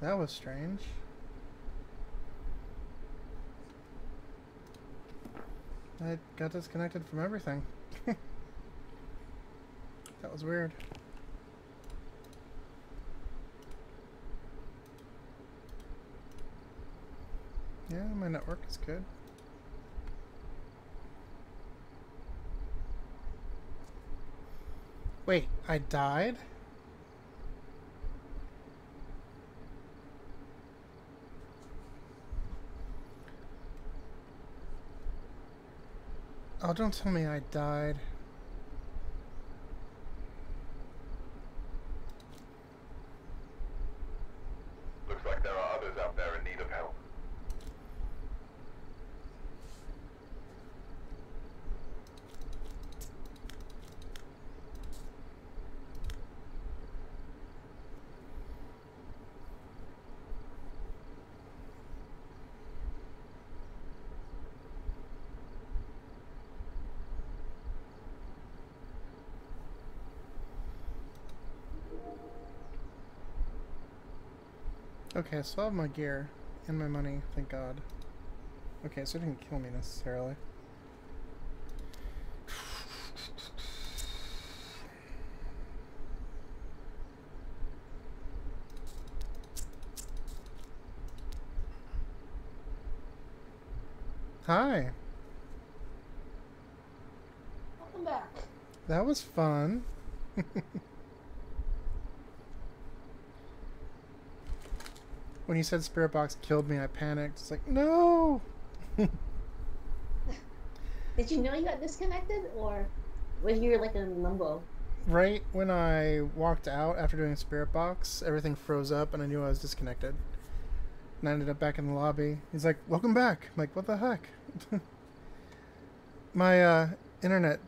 That was strange. I got disconnected from everything. that was weird. Yeah, my network is good. Wait, I died? Oh, don't tell me I died. Looks like there are others out there in need of help. Okay, so I have my gear and my money, thank God. Okay, so it didn't kill me necessarily. Hi, Welcome back. that was fun. when you said Spirit Box killed me, I panicked. It's like, no! Did you know you got disconnected, or was you like in limbo? Right when I walked out after doing Spirit Box, everything froze up and I knew I was disconnected. And I ended up back in the lobby. He's like, welcome back. I'm like, what the heck? My uh, internet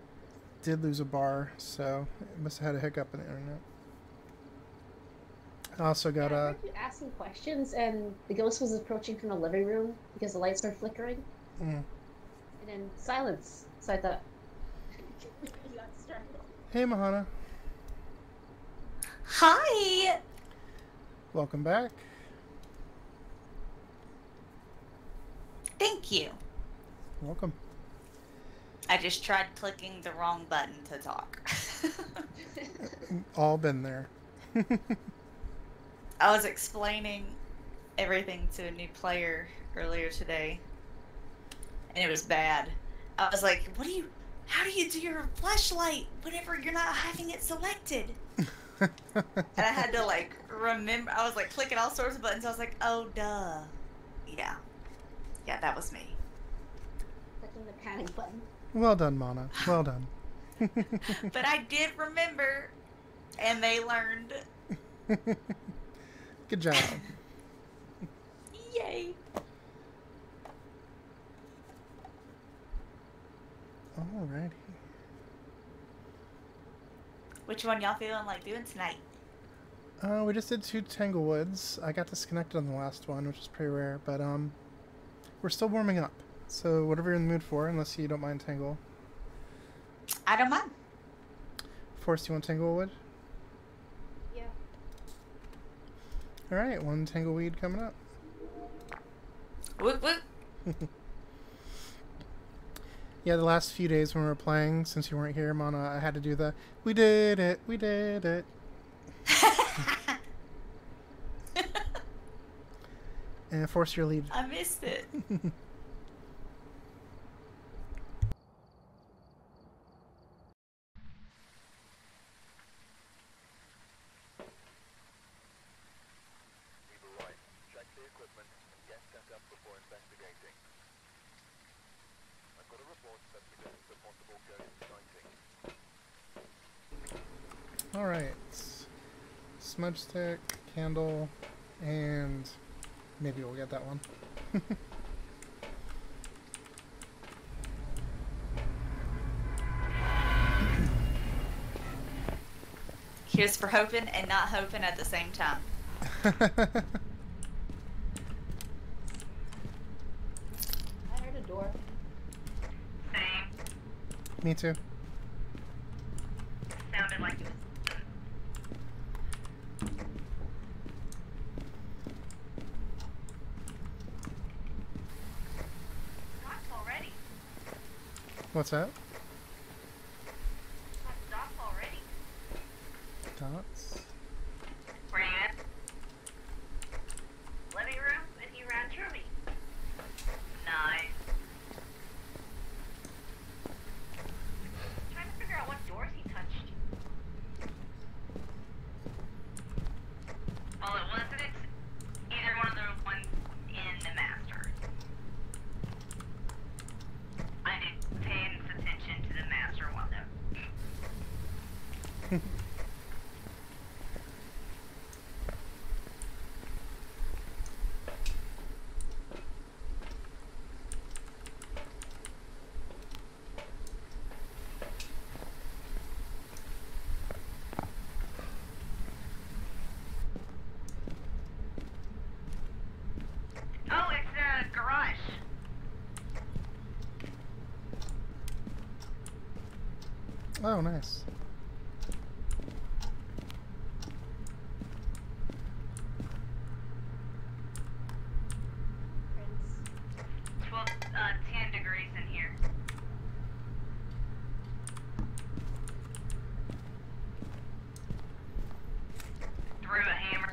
did lose a bar, so it must have had a hiccup in the internet. I also got I a. heard you asking questions, and the ghost was approaching from the living room because the lights were flickering, Mm. and then silence. So I thought you got startled. Hey, Mahana. Hi! Welcome back. Thank you. Welcome. I just tried clicking the wrong button to talk. All been there. I was explaining everything to a new player earlier today, and it was bad. I was like, "What do you? How do you do your flashlight whenever you're not having it selected?" And I had to like remember. I was like clicking all sorts of buttons. I was like, "Oh, duh, yeah, yeah, that was me." Clicking the panic button. well done, Mana. Well done. But I did remember, and they learned. Good job. Yay! Alrighty. Which one y'all feeling like doing tonight? Uh, we just did two Tanglewoods. I got disconnected on the last one, which is pretty rare, but um, we're still warming up. So whatever you're in the mood for, unless you don't mind Tangle. I don't mind. Force, you want Tanglewood? Yeah. All right, one Tanglewood coming up. Whoop whoop. Yeah, the last few days when we were playing, since you weren't here, Mana, I had to do the "We did it, we did it." And force your lead. I missed it. Weaver right. Check the equipment and get set up before investigating. I've got a report investigating the possible ghost sighting. All right, smudge stick, candle, and maybe we'll get that one. Here's for hoping and not hoping at the same time. I heard a door. Same. Me too. What's that? Stop already. Dots. Where you at? Living room, and he ran through me. Nice. Trying to figure out what doors he touched. Well, it wasn't either one of the ones in the master. I didn't pay attention to the master one though. Oh, it's the garage. Oh, nice. Prince. 12, uh, 10 degrees in here. Threw a hammer.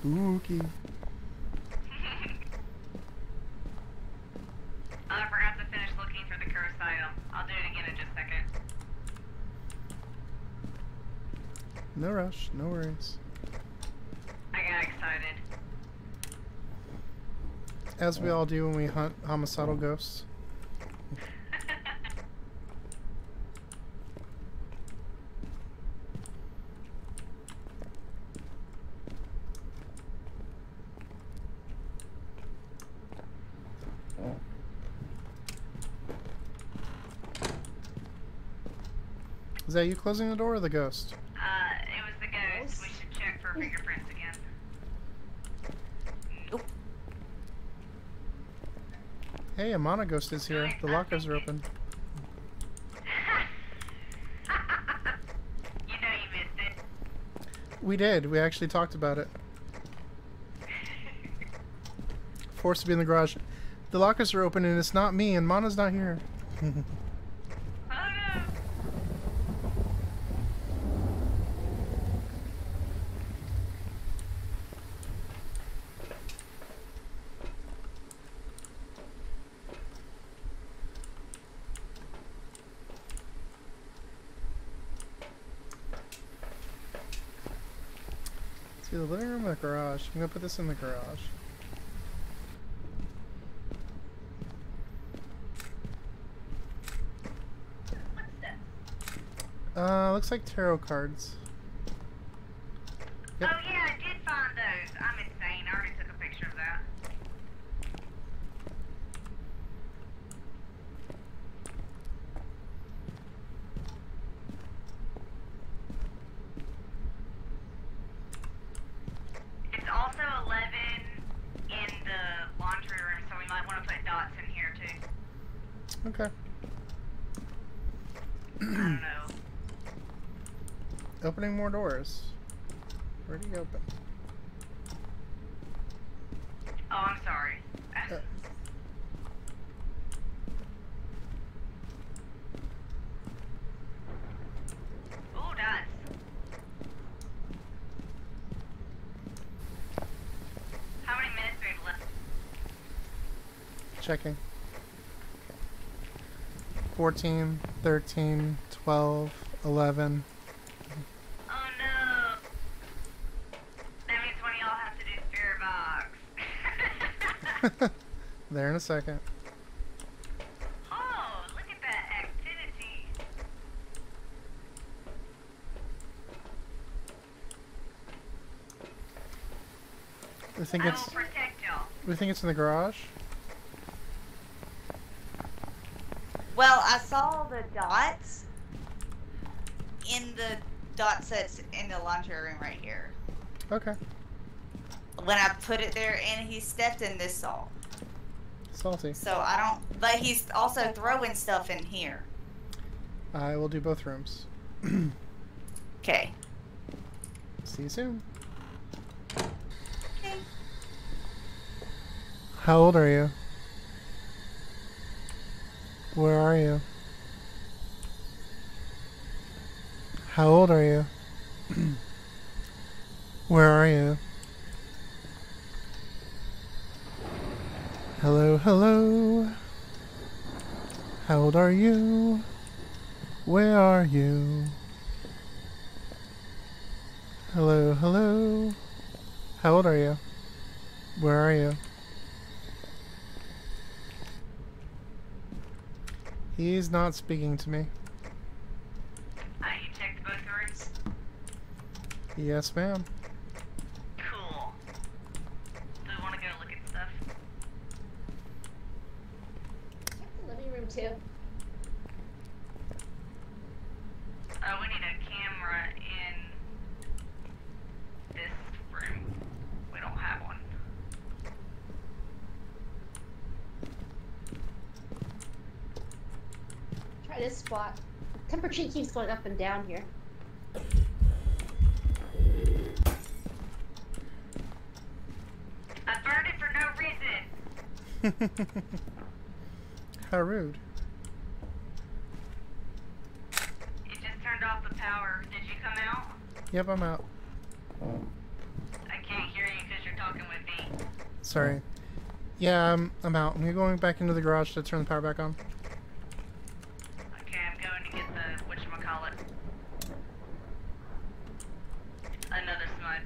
Spooky. Oh, I forgot to finish looking for the cursed item. I'll do it again in just a second. No rush. No worries. I got excited. As we all do when we hunt homicidal ghosts. Is that you closing the door or the ghost? uh, it was the ghost. We should check for fingerprints again. Nope. Hey, a mono ghost is here. The lockers are open. you know you missed it. We did. We actually talked about it. Forced to be in the garage. The lockers are open and it's not me and Mana's not here. Oh no! See the living room or the garage? I'm gonna put this in the garage. Uh, looks like tarot cards. Yep. Oh yeah, I did find those. I'm insane. I already took a picture of that. It's also 11 in the laundry room, so we might want to put dots in here too. Okay. I don't know. Opening more doors. Where do you open? Oh, I'm sorry. Uh. Ooh, dots. How many minutes do we have left? Checking. 14, 13, 12, 11. Oh no. That means one of y'all have to do spirit box. there in a second. oh, look at that activity. We think I it's will protect y'all. we think it's in the garage. Well, I saw the dots in the dot sets in the laundry room right here. Okay. when I put it there, and he stepped in this salt. Salty. So I don't. But he's also throwing stuff in here. I will do both rooms. Okay. See you soon. Okay. How old are you? Where are you? How old are you? Where are you? Hello, hello. How old are you? Where are you? Hello, hello. How old are you? Where are you? He's not speaking to me. Uh, you checked both rooms. Yes, ma'am. Cool. Do we want to go look at stuff? Check the living room too. Oh, we need a camera in this room. We don't have one. Try this spot. Temperature keeps going up and down here. I burned it for no reason. How rude. It just turned off the power. Did you come out? Yep, I'm out. I can't hear you because you're talking with me. Sorry. Yeah, I'm, I'm out. I'm going back into the garage to turn the power back on. Okay, I'm going to get the whatchamacallit. Another smud.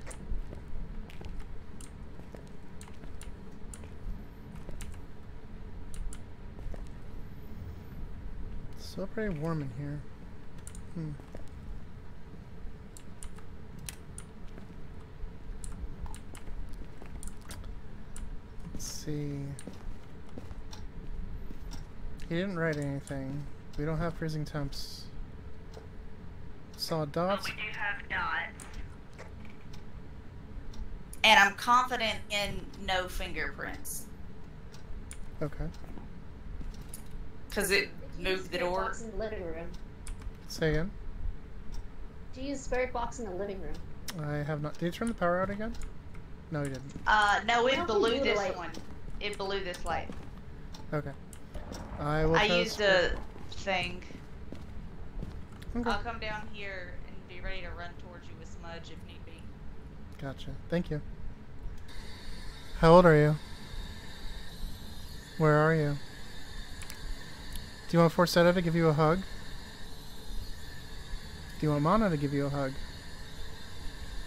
Pretty warm in here. Hmm. Let's see. He didn't write anything. We don't have freezing temps. Saw dots. But we do have dots. And I'm confident in no fingerprints. Okay. Because it Did you use moved the spirit door. box in the living room? Say again. Do you use spirit box in the living room? I have not. Did you turn the power out again? No, you didn't. Uh, no, it blew this light- one. It blew this light. Okay. I will. I try used this- a thing. Okay. I'll come down here and be ready to run towards you with smudge if need be. Gotcha. Thank you. How old are you? Where are you? Do you want Forsetta to give you a hug? Do you want Mana to give you a hug?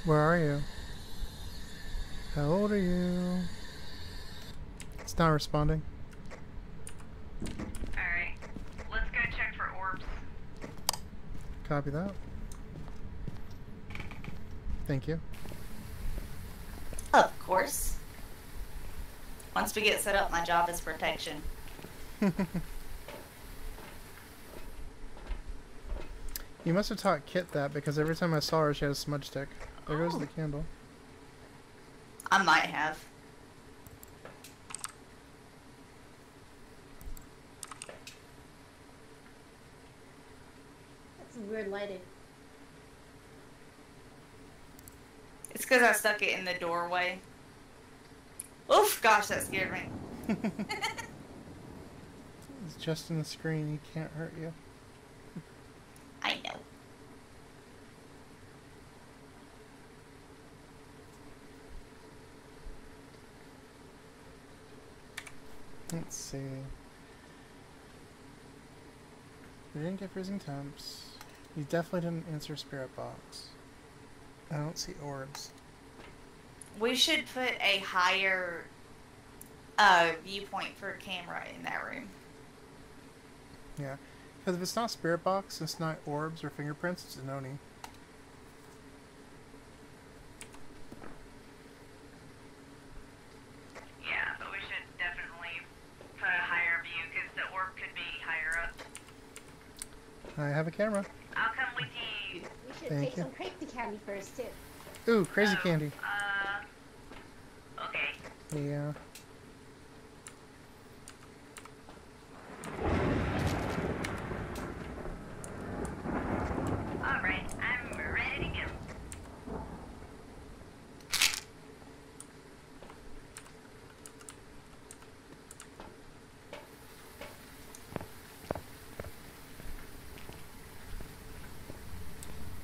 Where are you? How old are you? It's not responding. Alright. Let's go check for orbs. Copy that. Thank you. Of course. Once we get set up, my job is protection. You must have taught Kit that because every time I saw her, she had a smudge stick. There goes Oh. the candle. I might have. That's some weird lighting. It's because I stuck it in the doorway. Oof, gosh, that scared me. It's just in the screen. He can't hurt you. I know. Let's see. We didn't get freezing temps. You definitely didn't answer spirit box. I don't see orbs. We should put a higher uh, viewpoint for a camera in that room. Yeah. Because if it's not spirit box, it's not orbs or fingerprints, it's an Oni. Yeah, but we should definitely put a higher view because the orb could be higher up. I have a camera. I'll come with you. We should Thank take you. some crazy candy first too. Ooh, crazy Oh, candy. Uh, Yeah. All right, I'm ready to go.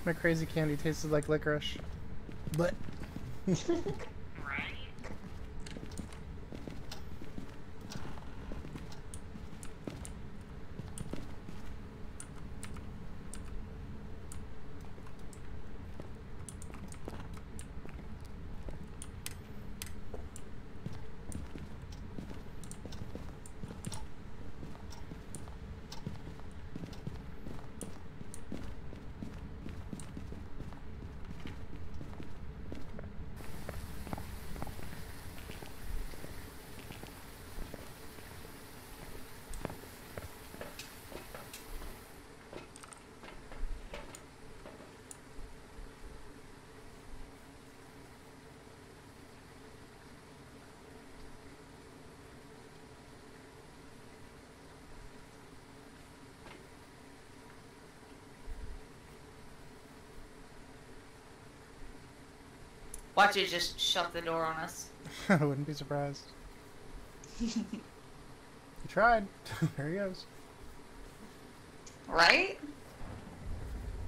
My crazy candy tasted like licorice. But Right? Watch it just shut the door on us. I wouldn't be surprised. He tried. there he goes. Right?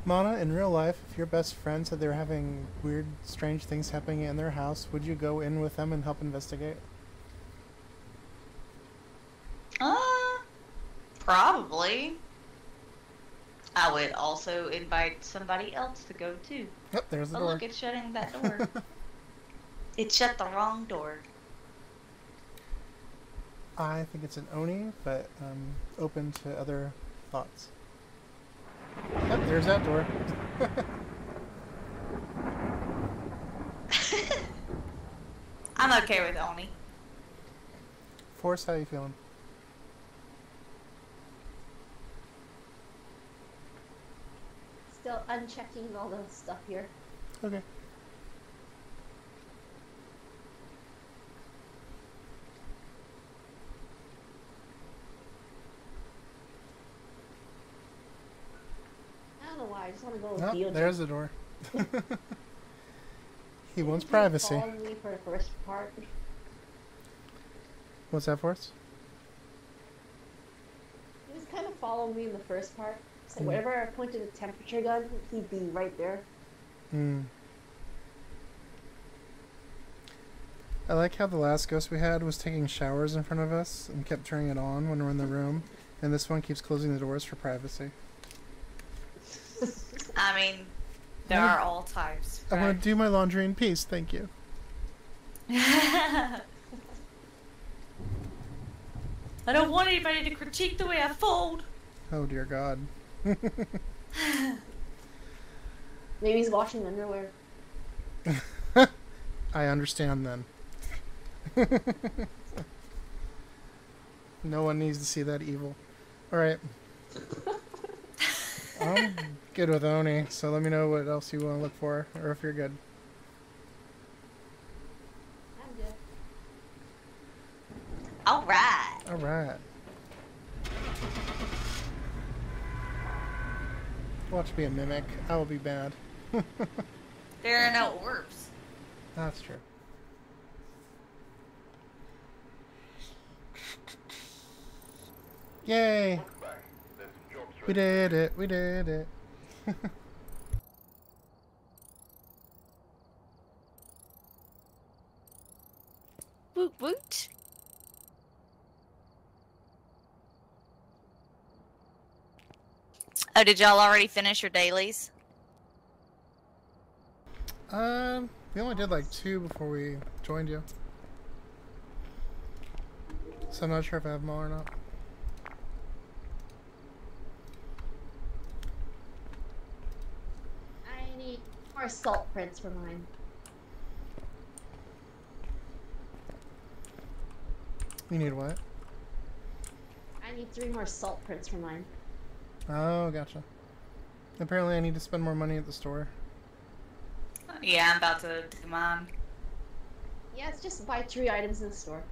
Mana, in real life, if your best friend said they were having weird, strange things happening in their house, would you go in with them and help investigate? Uh, probably. I would also invite somebody else to go too. Yep, there's the Oh, door. look, it's shutting that door. It shut the wrong door. I think it's an Oni, but um, open to other thoughts. Yep, there's that door. I'm okay with Oni. Force, how you feeling? Still unchecking all the stuff here. Okay. I don't know why. I just want to go with Oh, there's the door. he wants privacy. Me for the first part. What's that, Force? He was kind of following me in the first part. So Mm. whenever I pointed the temperature gun, he'd be right there. Hmm. I like how the last ghost we had was taking showers in front of us and kept turning it on when we're in the room, and this one keeps closing the doors for privacy. I mean, there I are all types. I want to do my laundry in peace, thank you. I don't want anybody to critique the way I fold. Oh dear God. Maybe he's washing underwear. I understand then. no one needs to see that evil. Alright. I'm good with Oni, so let me know what else you want to look for, or if you're good. I'm good. All right. Alright. Watch be a mimic. I will be bad. There are no orbs. That's true. Yay! Welcome back. There's some jobs We did it. We did it. Woot woot. Oh, did y'all already finish your dailies? Um, we only did like two before we joined you. So I'm not sure if I have them all or not. I need more salt prints for mine. You need what? I need three more salt prints for mine. Oh, gotcha. Apparently, I need to spend more money at the store. Yeah, I'm about to do mine. Yeah, it's just buy three items in the store.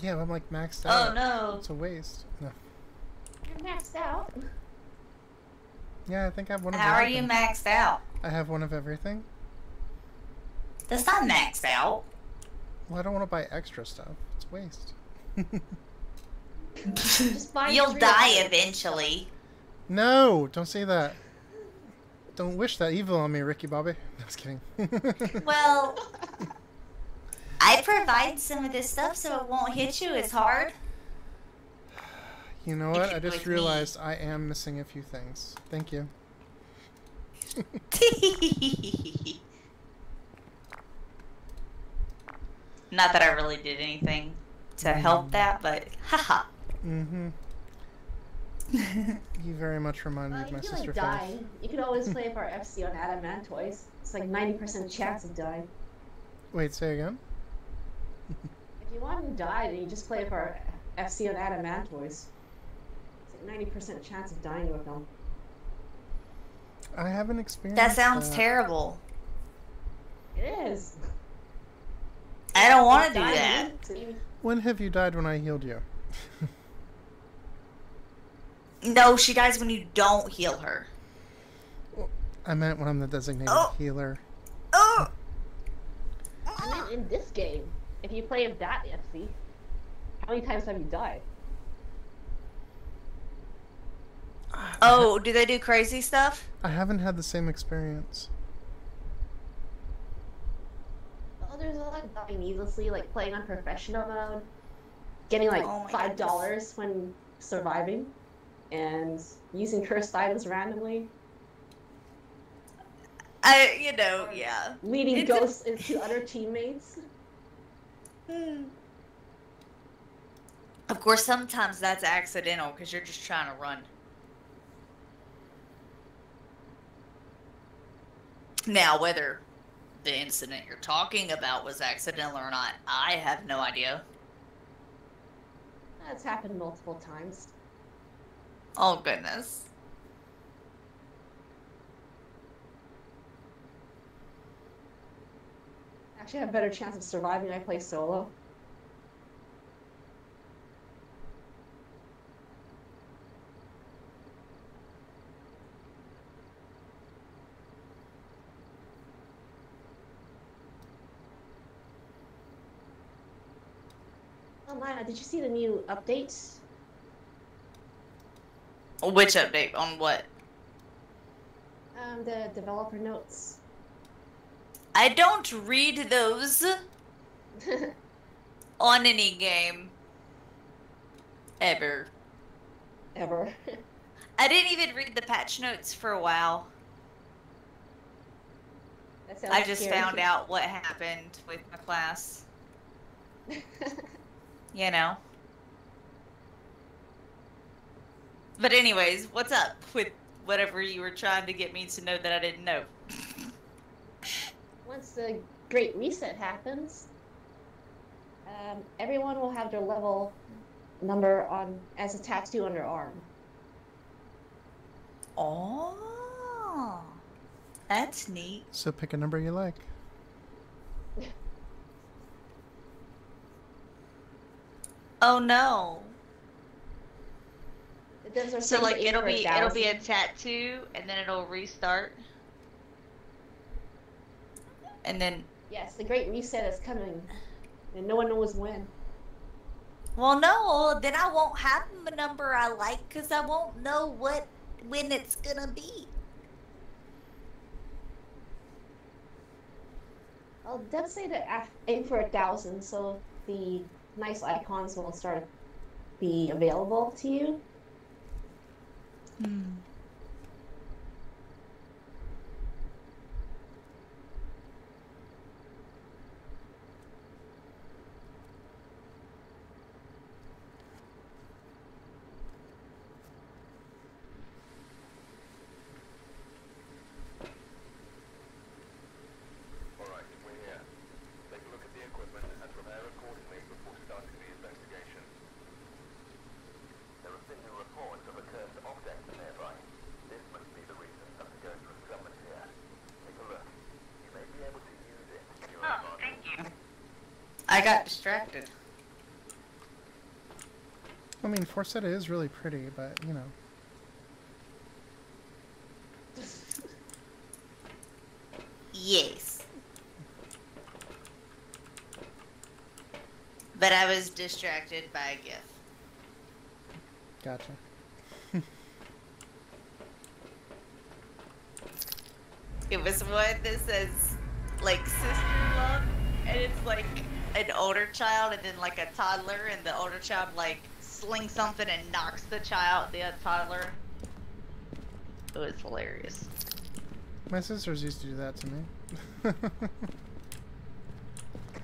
Yeah, I'm like maxed out. Oh out. no. It's a waste. No. You're maxed out. Yeah, I think I have one of How are you maxed out? I have one of everything. That's not maxed out. Well, I don't want to buy extra stuff. It's waste. You'll die items. eventually. no, don't say that. Don't wish that evil on me, Ricky Bobby. No, just kidding. Well, I provide some of this stuff so it won't hit you as hard. You know what? I With just me. realized I am missing a few things. Thank you. Not that I really did anything to help that, but haha. Mm-hmm. You very much remind me Uh, of my if you sister like Faith. dying, you can always play for FC on Adamantoise. It's like 90% chance of dying. Wait, say again? If you want to die, then you just play for FC on Adamantoise. It's like 90% chance of dying with them. I haven't experienced That sounds that. terrible. It is. I don't want to do that. When have you died when I healed you? No, she dies when you don't heal her. I meant when I'm the designated Oh. healer. Oh! I mean, in this game, if you play with that FC, how many times have you died? Oh, do they do crazy stuff? I haven't had the same experience. Oh, there's a lot of dying needlessly, like playing on professional mode, getting like Oh five dollars when surviving, and using cursed items randomly, I, you know, yeah. leading It's a- ghosts into other teammates. Hmm. Of course, sometimes that's accidental because you're just trying to run. Now, whether the incident you're talking about was accidental or not, I have no idea. That's happened multiple times. Oh, goodness. Actually, I have a better chance of surviving. I play solo. Oh, Lana, did you see the new updates? Which update? On what? Um, the developer notes. I don't read those on any game. Ever. Ever. I didn't even read the patch notes for a while. I just scary. found out what happened with my class. You know. But anyways, what's up with whatever you were trying to get me to know that I didn't know? Once the Great Reset happens, um, everyone will have their level number on as a tattoo on their arm. Oh, that's neat. So pick a number you like. Oh no. So like it'll be it'll be a tattoo and then it'll restart. And then Yes, the Great Reset is coming, and no one knows when. well no, then I won't have a number I like cuz I won't know what when it's going to be. Well, it does say to aim for a thousand, so the nice icons will start be available to you. Alright, we're here. Take a look at the equipment and prepare accordingly before starting the investigation. There have been no reports of a cursed object nearby. got distracted. I mean, Forsetta is really pretty, but you know. Yes. But I was distracted by a GIF. Gotcha. It was one that says like sister love, and it's like an older child and then like a toddler, and the older child like slings something and knocks the child, the toddler. It was hilarious. My sisters used to do that to me.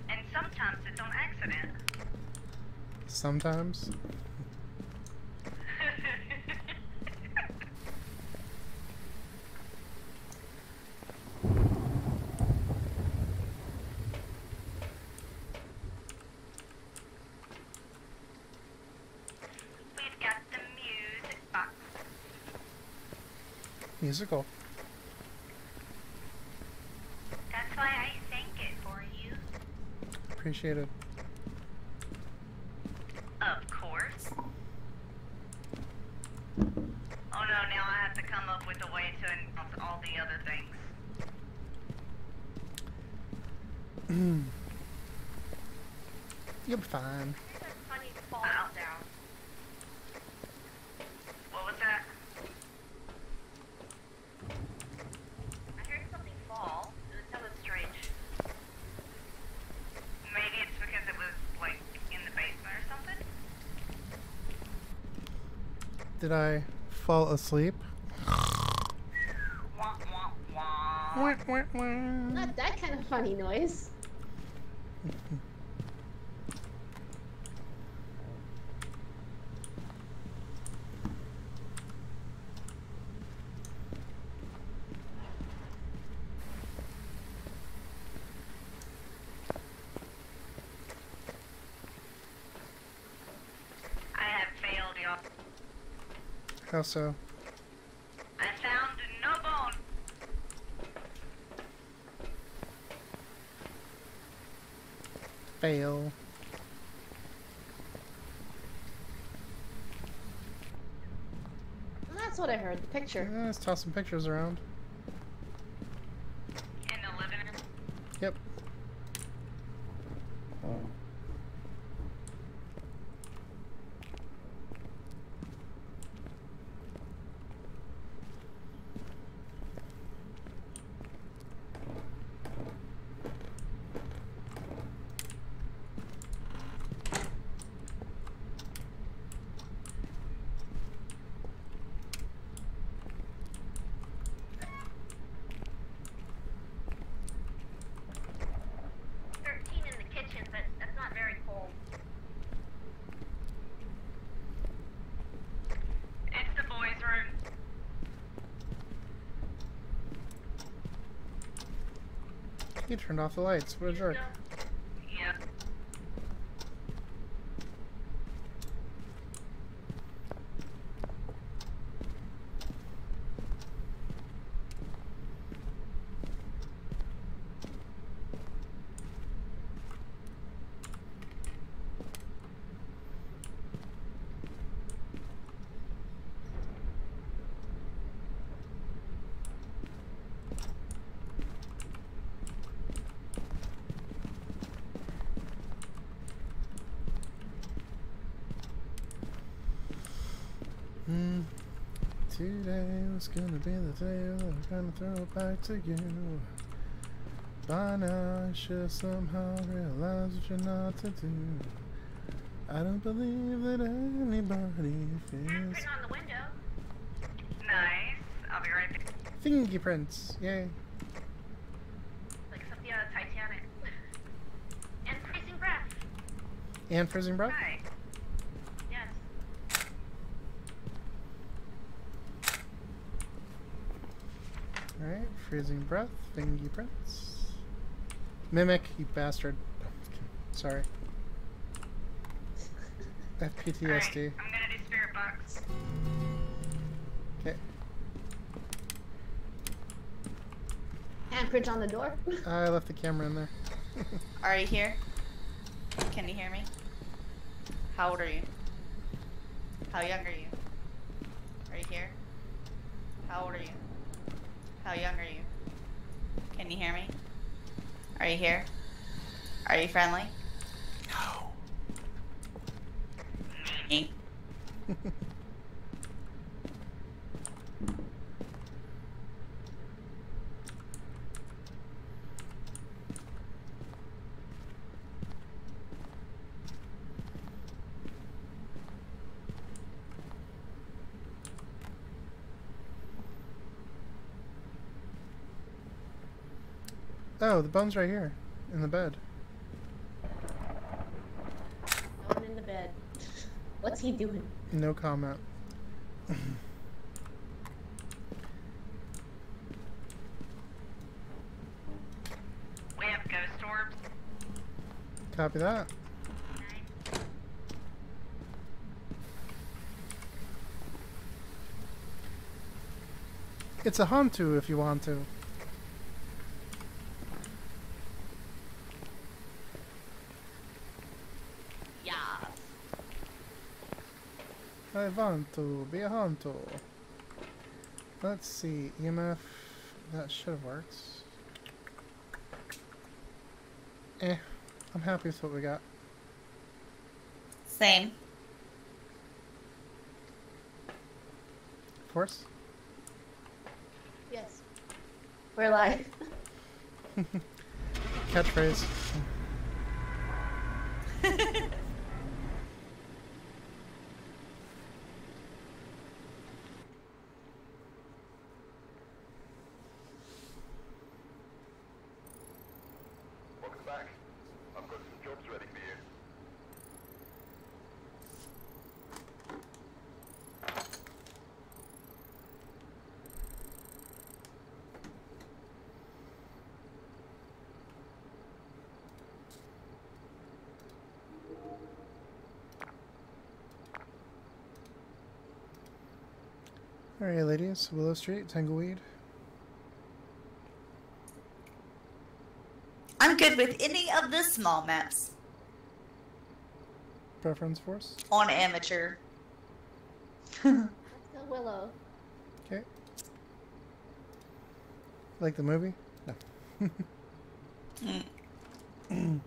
And sometimes it's on accident. Sometimes. We've got the music box. Musical. That's why I sang it for you. Appreciate it. Of course. Oh no, now I have to come up with a way to announce all the other things. You'll be fine. There's a funny fall sound. What was that? I heard something fall. It sounded strange. Maybe it's because it was like in the basement or something. Did I fall asleep? Not that kind of funny noise. I have failed y'all. How so? I found no bone. Fail. That's what I heard. The picture. Yeah, let's toss some pictures around. In the living room. Yep. Thirteen in the kitchen, but that's not very cold. It's the boys' room. He turned off the lights. What a jerk. Yeah. Hmm. Was gonna be the day that I'm gonna throw it back to you. By now, I should somehow realize what you're not to do. I don't believe that anybody feels Handprint on the window. Nice. I'll be right back. fingerprints. Yay. Like something out of Titanic. and freezing breath. And freezing breath. Hi. Yes. Alright, freezing breath, fingerprints. Mimic, you bastard. Sorry. I have PTSD. Alright, I'm gonna do spirit box. Okay. Handprint on the door. I left the camera in there. Are you here? Can you hear me? How old are you? How young are you? Are you here? How old are you? How young are you? Can you hear me? Are you here? Are you friendly? No. Me. Oh, the bone's right here. In the bed. No one in the bed. What's he doing? No comment. We have ghost orbs. Copy that. It's a Hantu if you want to. Yeah. I want to be a Hantu. Let's see, EMF. That should have worked. Eh, I'm happy with what we got. Same. Force? Yes. We're live. Catchphrase. Alright, ladies. Willow Street, Tanglewood. I'm good with any of the small maps Preference Force. on amateur. Let's go Willow. Okay. Like the movie? No. Mm.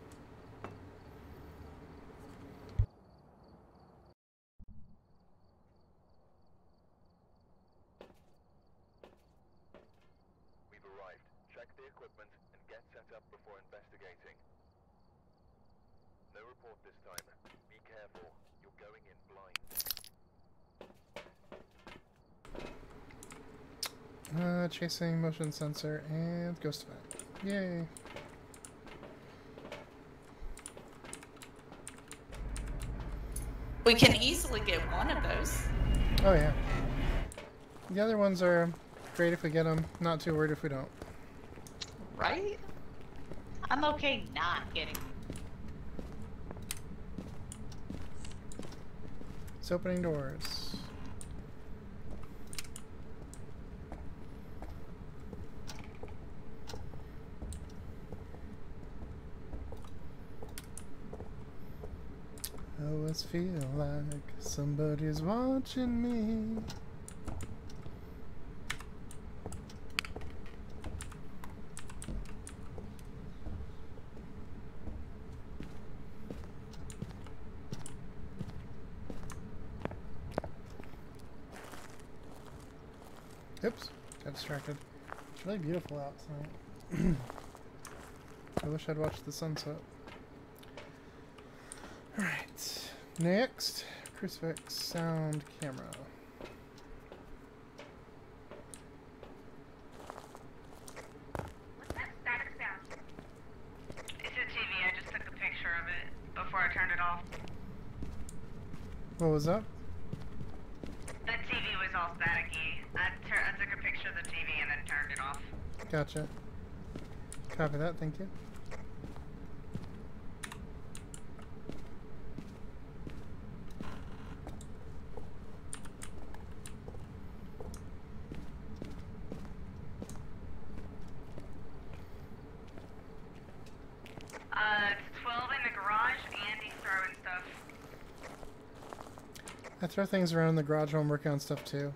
We've arrived. Check the equipment and get set up before investigating. No report this time. Be careful. You're going in blind. Uh, chasing motion sensor and ghost event. Yay. We can easily get one of those. Oh yeah. The other ones are great if we get them. Not too worried if we don't. Right? I'm okay not getting. It's opening doors. I always feel like somebody's watching me. Oops, got distracted. It's really beautiful out tonight. I wish I'd watched the sunset. Alright, next, crucifix sound camera. What's that static Gotcha. Copy that, thank you. Uh, it's 12 in the garage. Throwing stuff. I throw things around in the garage while I'm working on stuff too.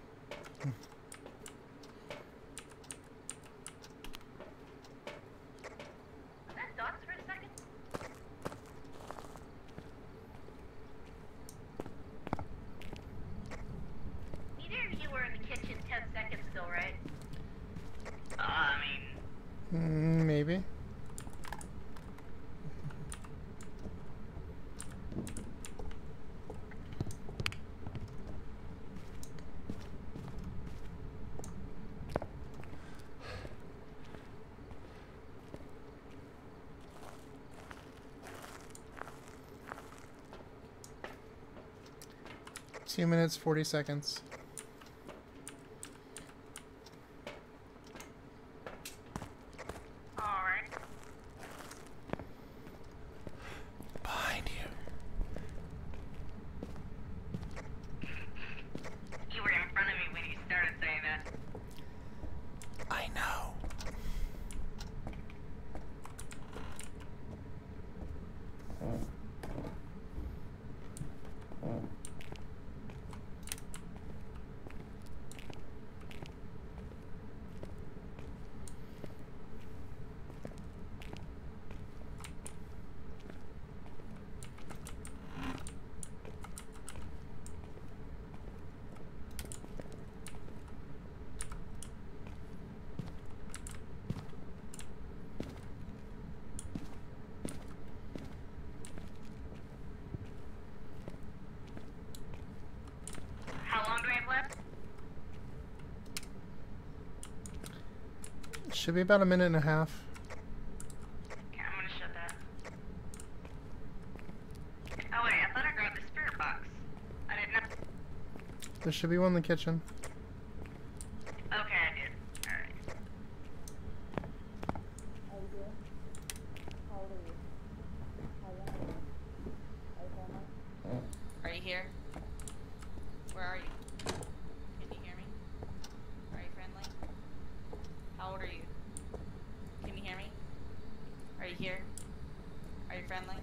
Minutes, 40 seconds. Alright. Behind you. you were in front of me when you started saying that. I know. How long do we have left? Should be about a minute and a half. Okay, I'm gonna shut that. Oh wait, I thought I grabbed the spirit box. I didn't know. There should be one in the kitchen. Okay, I did. Alright. Are you here? Where are you? Can you hear me? Are you friendly? How old are you? Can you hear me? Are you here? Are you friendly?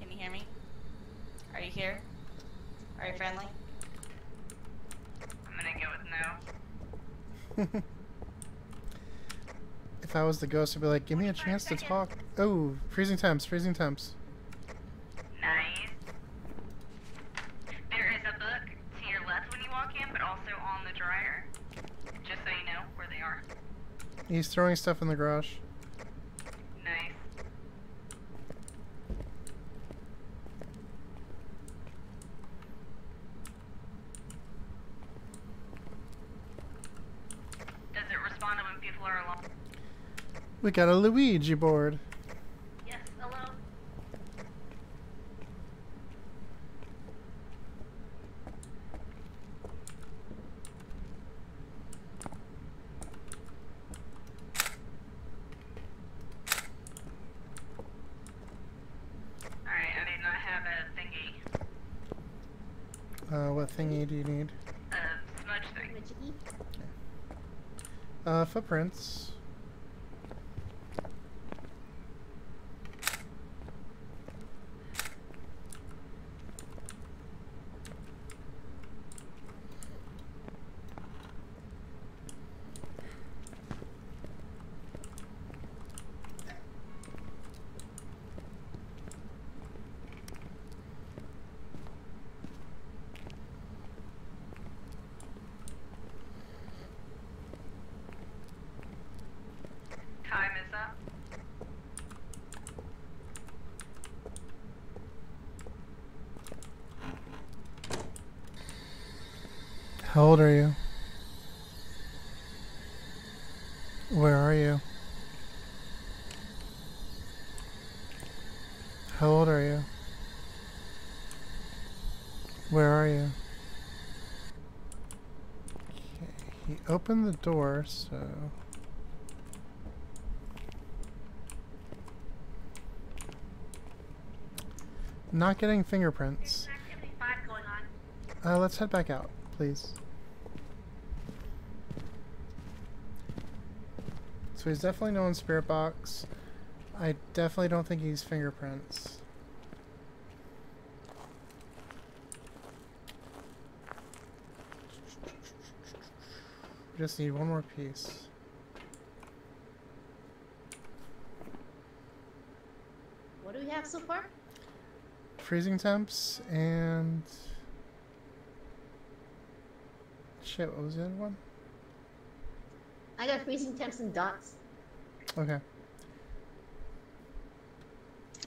Can you hear me? Are you here? Are you friendly? I'm gonna go with no. if I was the ghost, I'd be like, give me a 45 chance to talk. Oh, freezing temps, freezing temps. Nice. There is a book to your left when you walk in, but also on the dryer. Just so you know where they are. He's throwing stuff in the garage. Nice. Does it respond to when people are alone? We got a Ouija board. Yes, alone. Alright, I did not have a thingy. Uh, what thingy do you need? A smudge thing. Uh, footprints. Time is up. How old are you? Where are you? How old are you? Where are you? Okay, he opened the door, so. Not getting fingerprints. There's an activity 5 going on. Uh, let's head back out, please. So he's definitely no in spirit box. I definitely don't think he's fingerprints. Just need one more piece. What do we have so far? Freezing temps and shit. What was the other one? I got freezing temps and dots. Okay.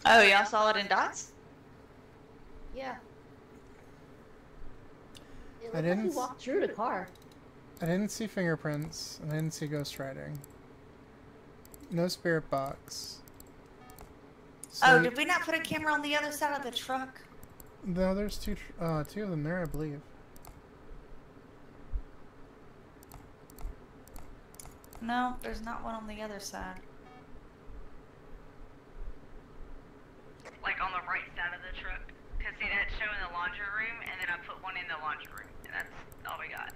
Oh, y'all saw it in dots? Yeah. It I didn't you s- walked through the car. I didn't see fingerprints, and I didn't see ghost writing. No spirit box. So Oh, did we not put a camera on the other side of the truck? No, there's two, uh, two of them there, I believe. No, there's not one on the other side. Like on the right side of the truck. Cause see that's showing the laundry room, and then I put one in the laundry room, and that's all we got.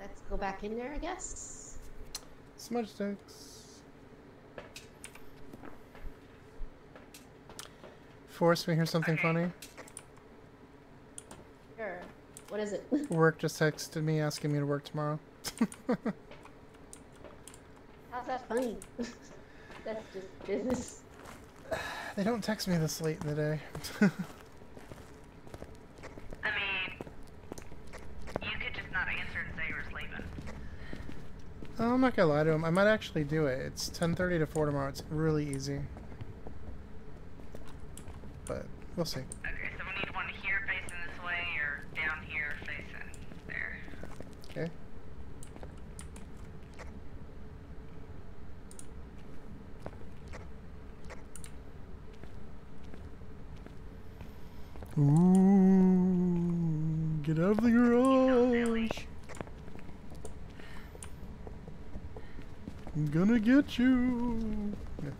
Let's go back in there, I guess. Smudge sticks. Force, we hear something Okay. funny. Sure. What is it? Work just texted me asking me to work tomorrow. How's that funny? That's just business. they don't text me this late in the day. I mean, you could just not answer and say you were sleeping. oh, I'm not gonna lie to him. I might actually do it. It's 10:30 to 4 tomorrow. It's really easy. But we'll see. Okay, so we need one here facing this way, or down here facing there. Okay. Ooh, get out of the silly. garage. I'm gonna get you. Yeah.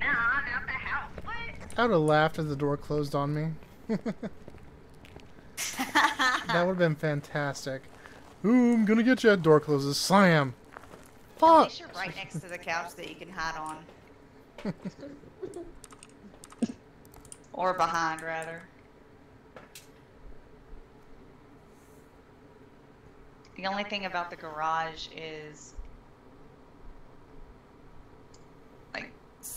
No, not the house. What? I would have laughed as the door closed on me. that would have been fantastic. Ooh, I'm gonna get you. At door closes. Slam. At Fuck. least you're right next to the couch that you can hide on. or behind, rather. The only thing about the garage is like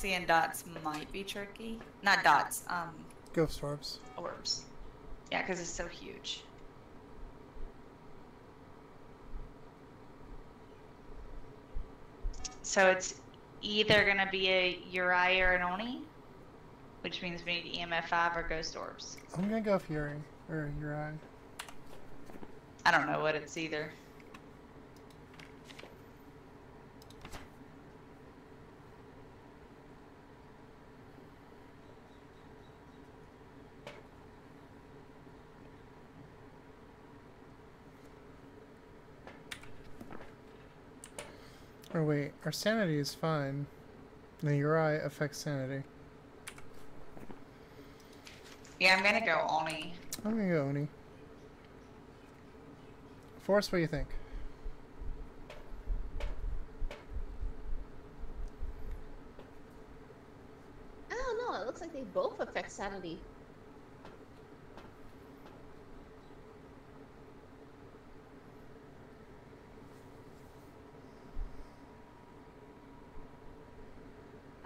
seeing dots might be tricky. Not dots, um, Ghost orbs. orbs. Yeah, because it's so huge. So it's either gonna be a Yurei or an Oni, which means we need EMF five or ghost orbs. I'm gonna go Fury or Yurei. I don't know what it's either. Or wait, our sanity is fine. The Yurei affects sanity. Yeah, I'm gonna go Oni. I'm gonna go Oni. Force, what do you think? I don't know. It looks like they both affect sanity.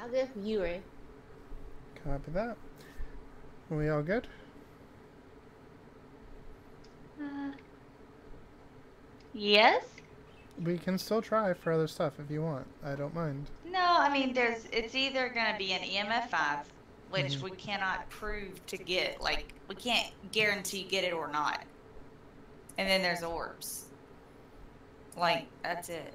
I'll go for Yurei. Copy that. Are we all good? Uh, yes. We can still try for other stuff if you want. I don't mind. No, I mean, there's. It's either gonna be an EMF five, which Mhm. we cannot prove to get. Like, we can't guarantee get it or not. And then there's orbs. Like, that's it.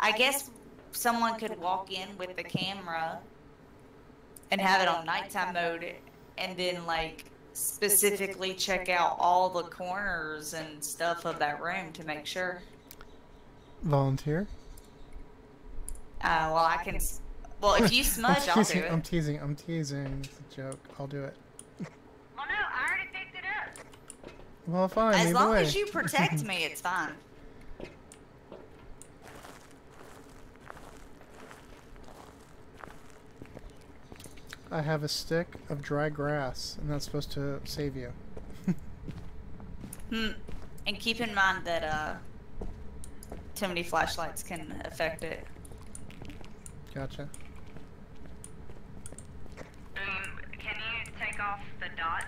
I guess someone could walk in with the camera and have it on nighttime mode, and then like specifically check out all the corners and stuff of that room to make sure. Volunteer? Uh, well, I can. Well, if you smudge, I'm I'll do teasing, it. I'm teasing. I'm teasing. It's a joke. I'll do it. Well, no, I already picked it up. Well, fine. As long way. as you protect me, it's fine. I have a stick of dry grass, and that's supposed to save you. Hmm. And keep in mind that uh, too many flashlights can affect it. Gotcha. Um, can you take off the dots?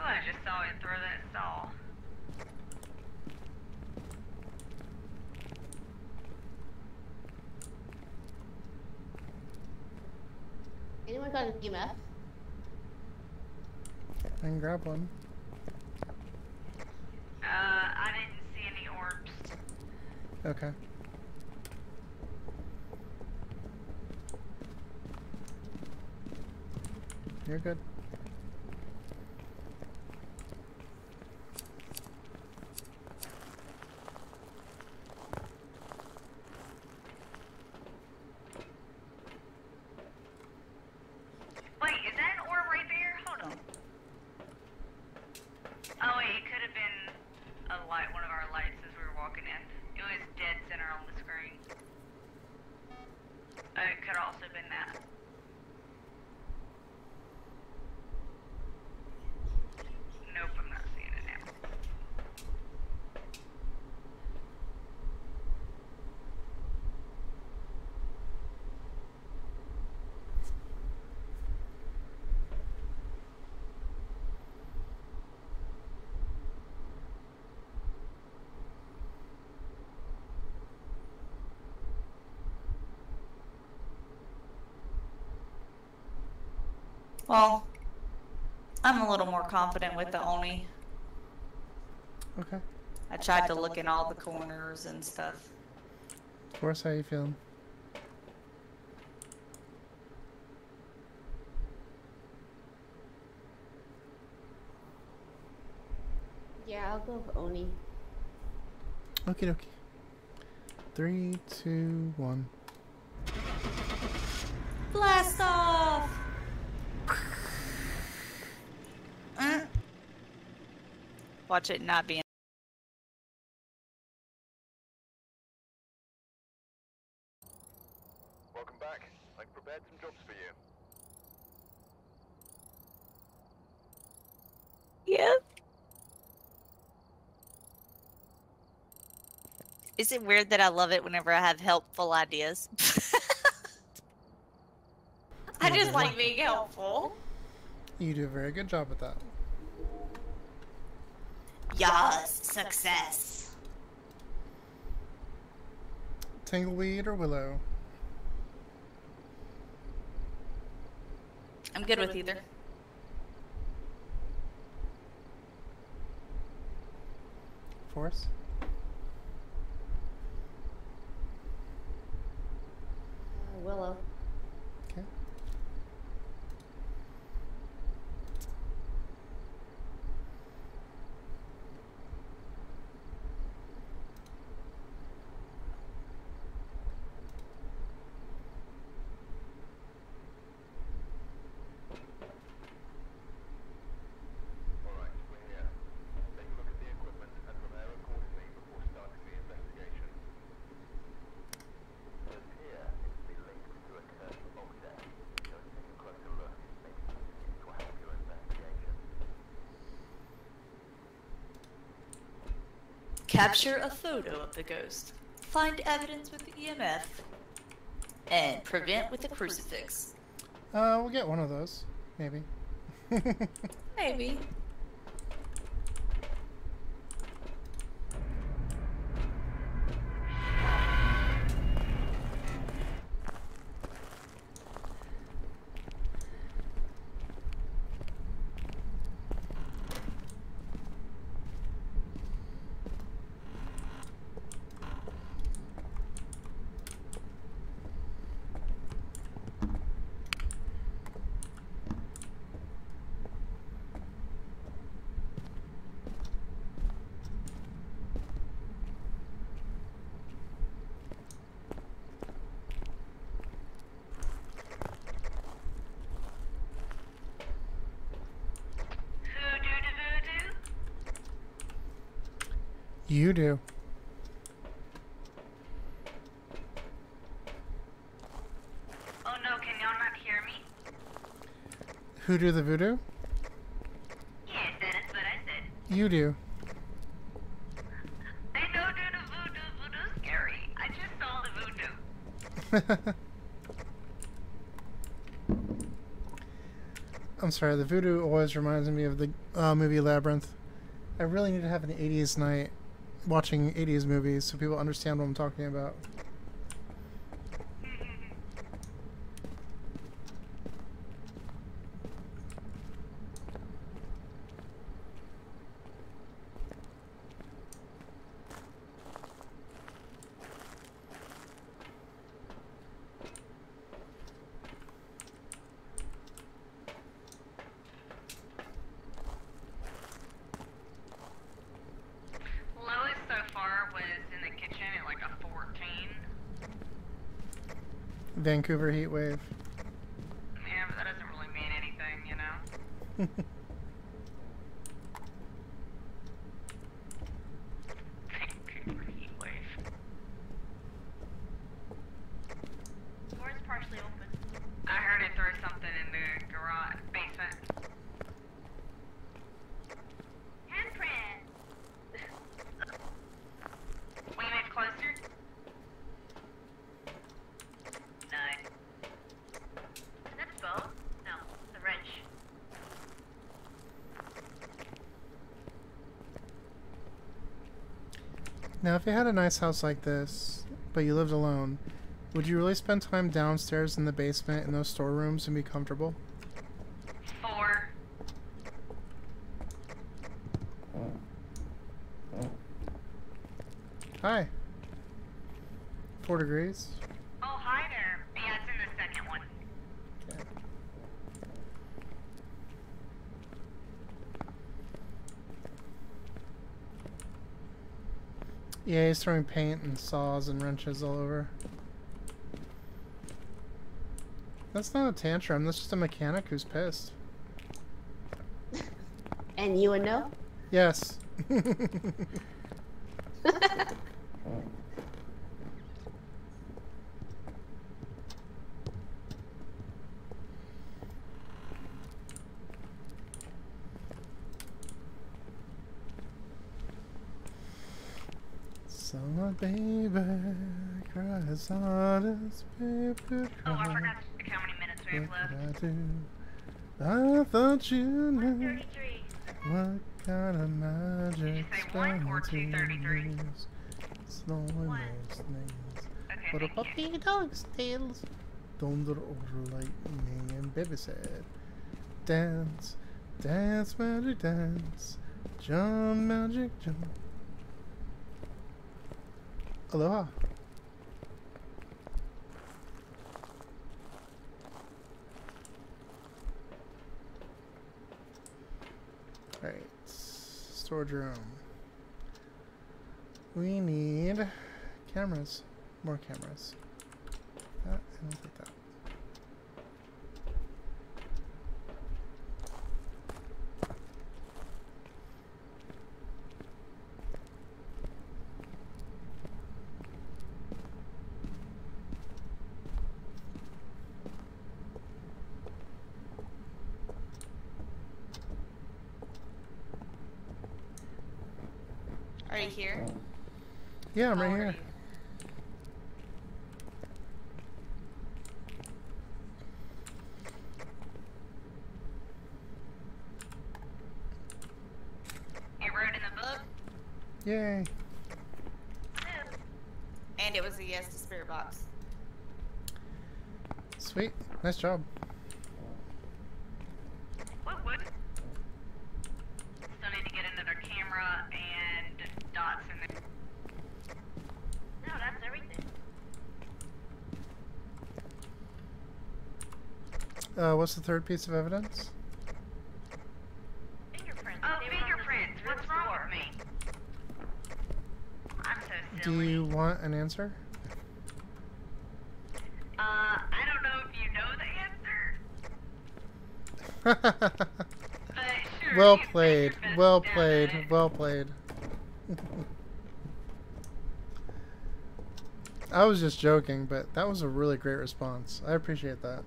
Oh, I just saw it throw that saw. Anyone got an EMF? I can grab one. Uh, I didn't see any orbs. Okay. You're good. Wait, is that an orb right there? Hold on. Oh wait, it could have been a light, one of our lights as we were walking in. It was dead center on the screen. Uh, it could also have been that. Nope, I'm not seeing it now. Well, I'm a little more confident with the Oni. Okay. I tried to look in all the corners and stuff. Of course, how you feeling? Yeah, I'll go with Oni. Okie dokie. Three, two, one. Blast off! Uh. Watch it not be. Welcome back. I've prepared some jobs for you. Yep. Is it weird that I love it whenever I have helpful ideas? I just like being helpful. You do a very good job with that. Yes, success. Tanglewood or willow? I'm good with either. Force? Uh, Willow. Okay. Alright, we're here. Take a look at the equipment and prepare accordingly before starting the investigation. It appears it to be linked to a cursed object. Go and take a closer look. Maybe it will help your investigation. Capture a photo of the ghost. Find evidence with the EMF. And prevent with a crucifix. Uh, we'll get one of those. Maybe. Maybe. You do. Oh no, can y'all not hear me? Who do the voodoo? Yes, that is what I said. You do. I know do the voodoo, voodoo scary. I just saw the voodoo. I'm sorry, the voodoo always reminds me of the uh, movie Labyrinth. I really need to have an 80s night watching 80s movies so people understand what I'm talking about. Lowest so far was in the kitchen at like a 14. Vancouver heat wave. Yeah, but that doesn't really mean anything, you know? Vancouver heat wave. Door's partially open. I heard it throw something in the garage basement. Handprint. Will you move closer? No. Is that a bow? No, it's a wrench. Now, if you had a nice house like this, but you lived alone, would you really spend time downstairs in the basement in those storerooms and be comfortable? Four. Hi. Four degrees. Oh, hi there. Yeah, it's in the second one. Okay. Yeah, he's throwing paint and saws and wrenches all over. That's not a tantrum, that's just a mechanic who's pissed. And you would know? Yes. Summer baby honest paper Oh, I forgot how many minutes we have left. I? I thought you knew what kind of magic say one or spell 233? to use. Snowing One. those nails. Okay, What a puppy dog's tails. Thunder or lightning and baby said, Dance, dance, magic dance, jump, magic jump. Aloha. Alright, storage room. We need cameras. More cameras. Ah, that, and I'll take that. Here? Yeah, I'm right How are here. you? You wrote in the book? Yay. And it was a yes to Spirit Box. Sweet. Nice job. Uh, what's the third piece of evidence? Oh, Do you want an answer? Uh, I don't know if you know the answer. sure, well, played. well played. Well played. Well played. I was just joking, but that was a really great response. I appreciate that.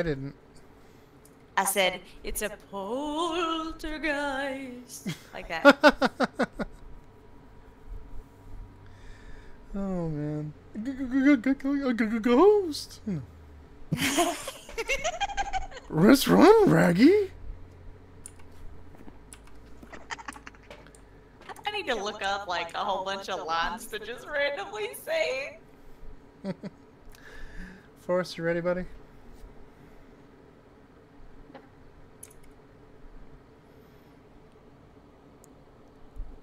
I didn't. I said it's a poltergeist, like that. oh man. Ghost. Let's run, Raggy. I need to look up like a whole bunch of lines to just randomly say. Forrest, you ready, buddy?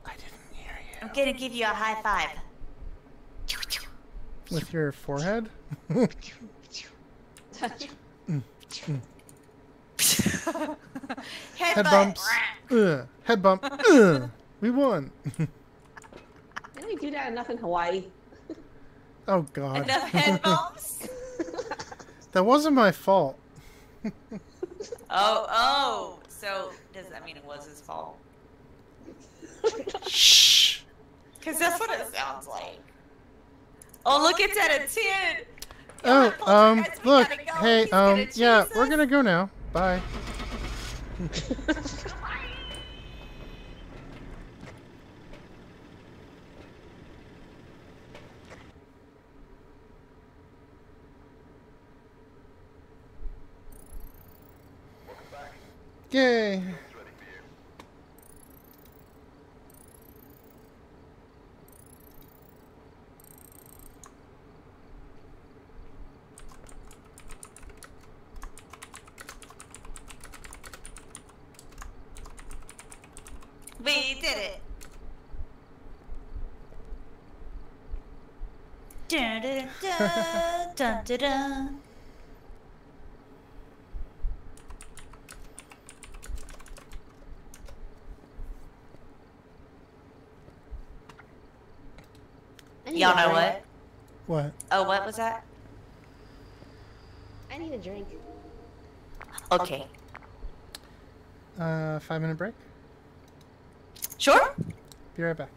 I didn't hear I'm gonna give you a high five. With your forehead? Head, Head bumps. Ugh. Head bump. Ugh. We won. Didn't we do that enough in Hawaii? Oh god. Enough head bumps. That wasn't my fault. Oh, oh. So does that mean it was his fault? Shh. Because that's what it sounds like. Oh, look, it's at a 10. Oh, Come um, poltergeist, look, go. hey, He's um, yeah, chase we're gonna go now. Bye. Yay. We did it. Dun, dun, dun, dun, dun, dun. Y'all know what? What? Oh, what was that? I need a drink. Okay. Uh, five minute break? Sure. Be right back.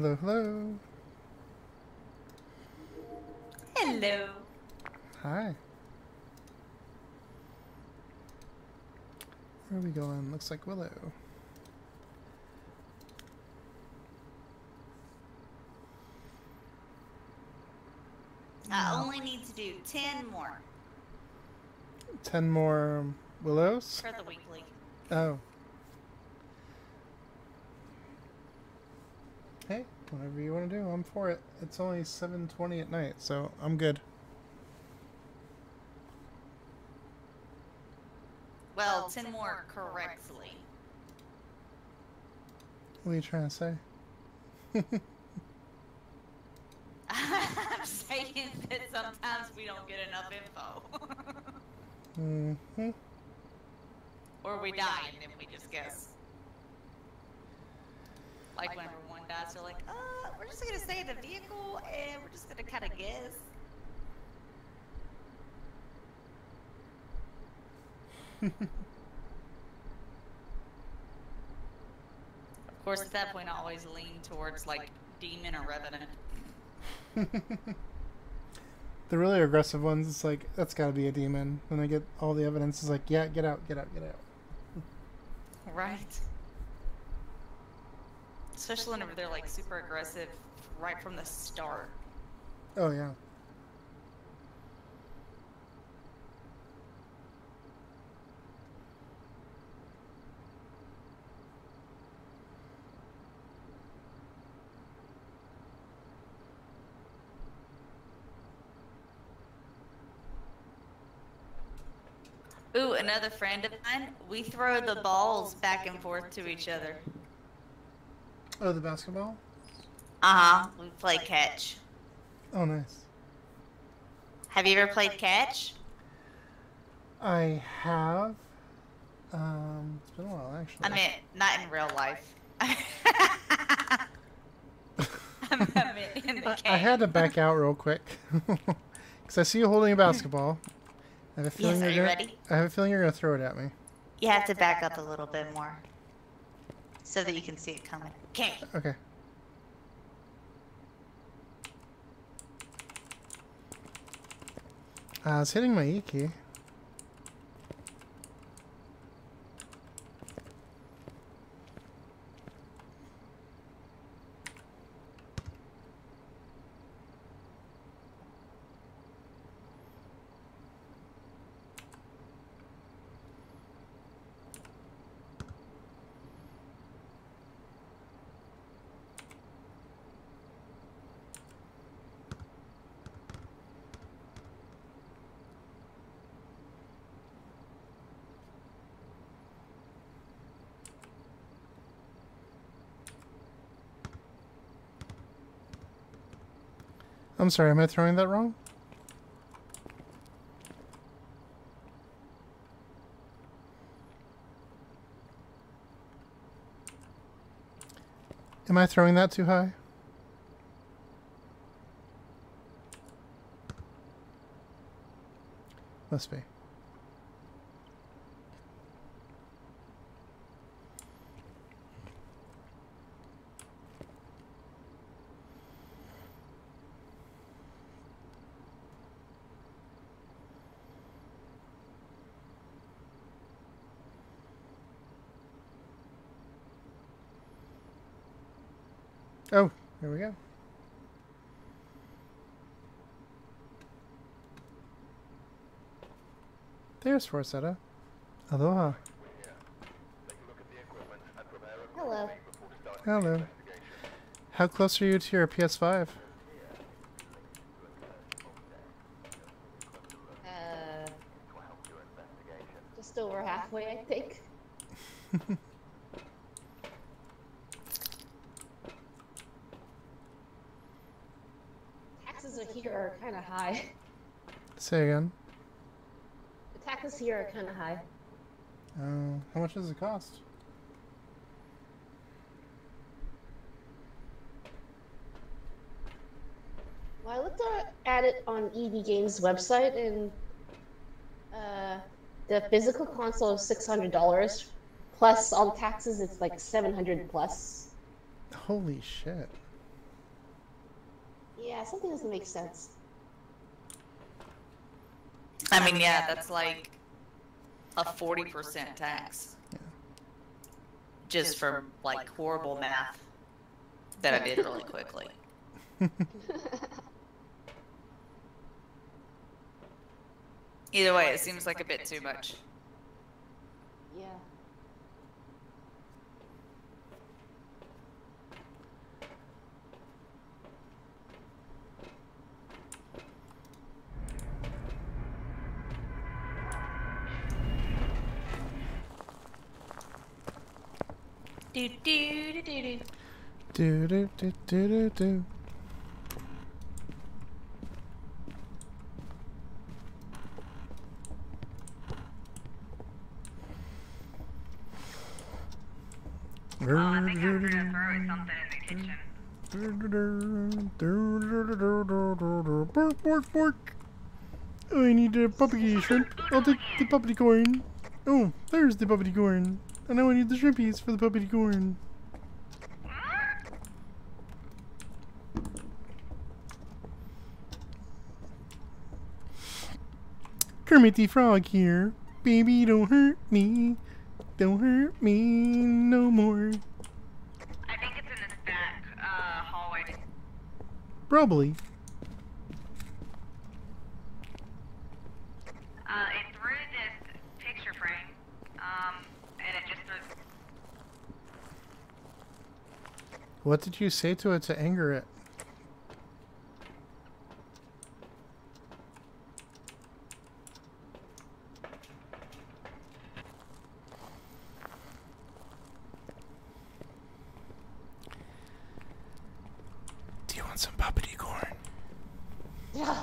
Hello, hello. Hello. Hi. Where are we going? Looks like Willow. I only need to do 10 more Ten more Willows? for the weekly. Oh. Hey, whatever you want to do, I'm for it. It's only 7:20 at night, so I'm good. Well, 10 more correctly. What are you trying to say? I'm saying that sometimes we don't get enough info. mm hmm or we die and then we just guess. Like whenever one dies, they're like, uh, we're just gonna stay in the vehicle and we're just gonna kind of guess. Of course, at that point, I always lean towards like demon or revenant. the really aggressive ones, it's like that's got to be a demon. Then I get all the evidence. It's like, yeah, get out, get out, get out. Right. Especially whenever they're like super aggressive right from the start. Oh yeah. Ooh, another friend of mine, we throw the balls back and forth to each other. Oh, the basketball. Uh huh. We play catch. Oh, nice. Have you ever played catch? I have. Um, it's been a while actually. I mean, not in real life. I meant in the I. I had to back out real quick because I see you holding a basketball. I have a feeling Yes, are you're you gonna, ready? I have a feeling you're gonna throw it at me. You have to back up a little bit more so that you can see it coming. Okay. Okay. Uh, I was hitting my E key. I'm sorry, am I throwing that wrong? Am I throwing that too high? Must be. Oh, here we go. There's Forsetta. Aloha. Hello. Hello. How close are you to your PS5? Uh, just over halfway, I think. Taxes are here are kind of high. Say again. The taxes here are kind of high. Uh, how much does it cost? Well, I looked at- at it on EB Games website, and uh, the physical console is six hundred dollars, plus all the taxes. It's like seven hundred plus. Holy shit. Yeah, something doesn't make sense. I mean, yeah, that's like a 40% tax. Yeah. Just from like horrible math that I did really quickly. Either way, it seems like a bit too much. yeah. Do do do do do. Do do do do do do. Oh, I think I'm gonna throw something in the kitchen. Bork, bork, bork. Oh, I need a puppy shrimp. I'll take the puppy corn. Oh, there's the puppy corn. And now I need the shrimpies for the puppy corn. Kermit the Frog here. Baby, don't hurt me. Don't hurt me no more. I think it's in this back uh, hallway. Probably. Uh, it threw this picture frame, um, and it just threw. What did you say to it to anger it? Do you want some puppety corn? Yeah.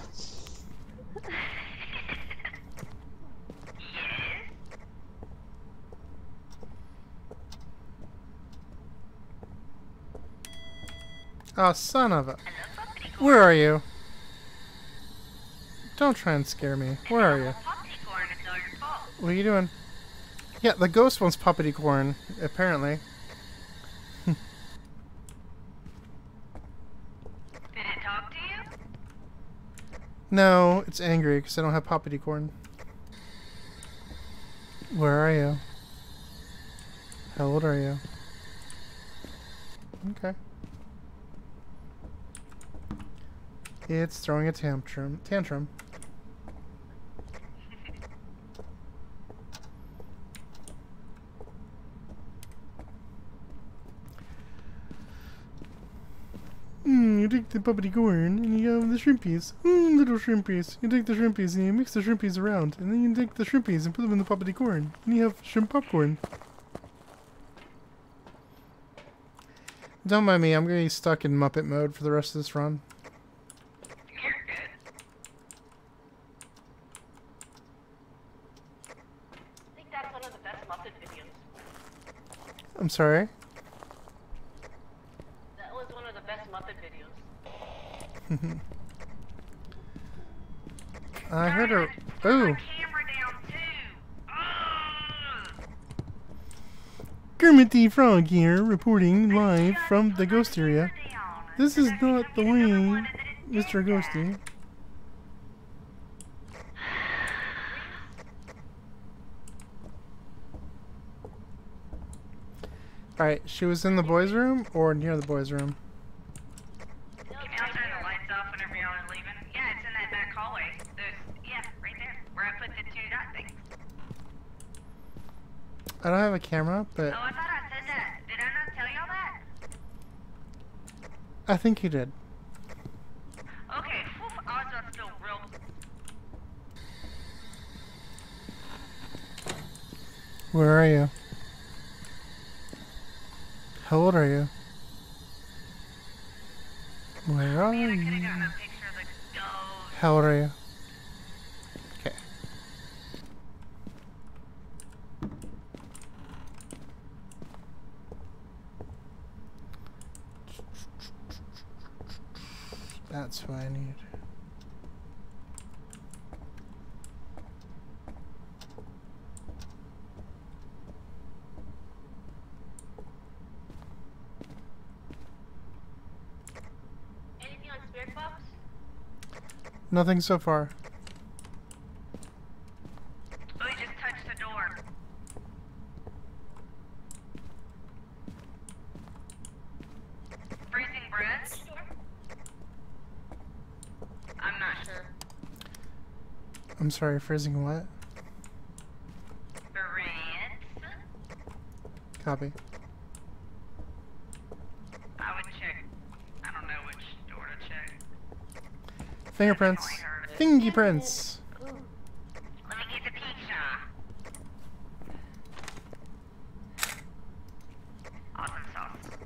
Oh, son of a. Where are you? Don't try and scare me. Where are you? Popcorn, it's all your fault. What are you doing? Yeah, the ghost wants puppety corn, apparently. Did it talk to you? No, it's angry because I don't have puppety corn. Where are you? How old are you? Okay. It's throwing a tantrum. Tantrum. Mm, you take the puppety corn and you have the shrimpies. Mm, little shrimpies. You take the shrimpies and you mix the shrimpies around. And then you take the shrimpies and put them in the puppety corn. And you have shrimp popcorn. Don't mind me, I'm gonna be stuck in Muppet mode for the rest of this run. You're good. I think that's one of the best Muppet videos. I'm sorry. That was one of the best Muppet videos. I heard a. Put Oh, my camera down too. Ugh. Kermit the Frog here, reporting live from the ghost area. This is not the there'll be another way, one, and then it did Mr. Ghosty. Alright, she was in the boys' room or near the boys' room? I don't have a camera, but Oh, I thought I said that. Did I not tell y'all that? I think you did. Okay, real. Where are you? How old are you? Where are Man, you? a of the. How old are you? Okay. That's what I need. Anything on Spirit Box? Nothing so far. Just touched the door. Freezing breath? I'm not sure. I'm sorry, freezing what? Copy. I would check. I don't know which door to check. Fingerprints. Definitely heard it. Fingy prints. Ooh. Let me get the pizza. Awesome sauce.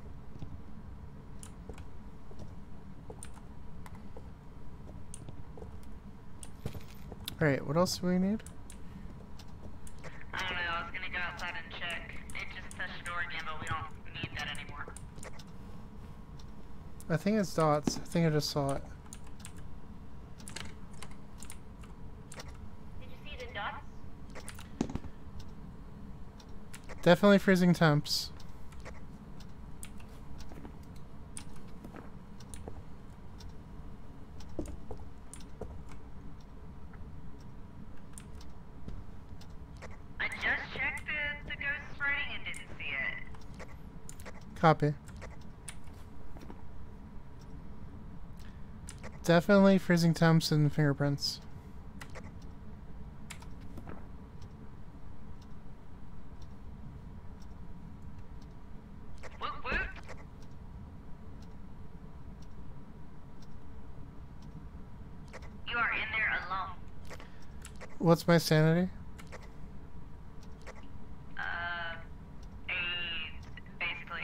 Alright, what else do we need? I don't know. I was gonna go outside and check. It just touched the door again, but we don't need that anymore. I think it's dots. I think I just saw it. Did you see the dots? Definitely freezing temps. I just checked the, the ghost writing and didn't see it. Copy. Definitely freezing temps and fingerprints. Woot woot. You are in there alone. What's my sanity? Uh, eight, basically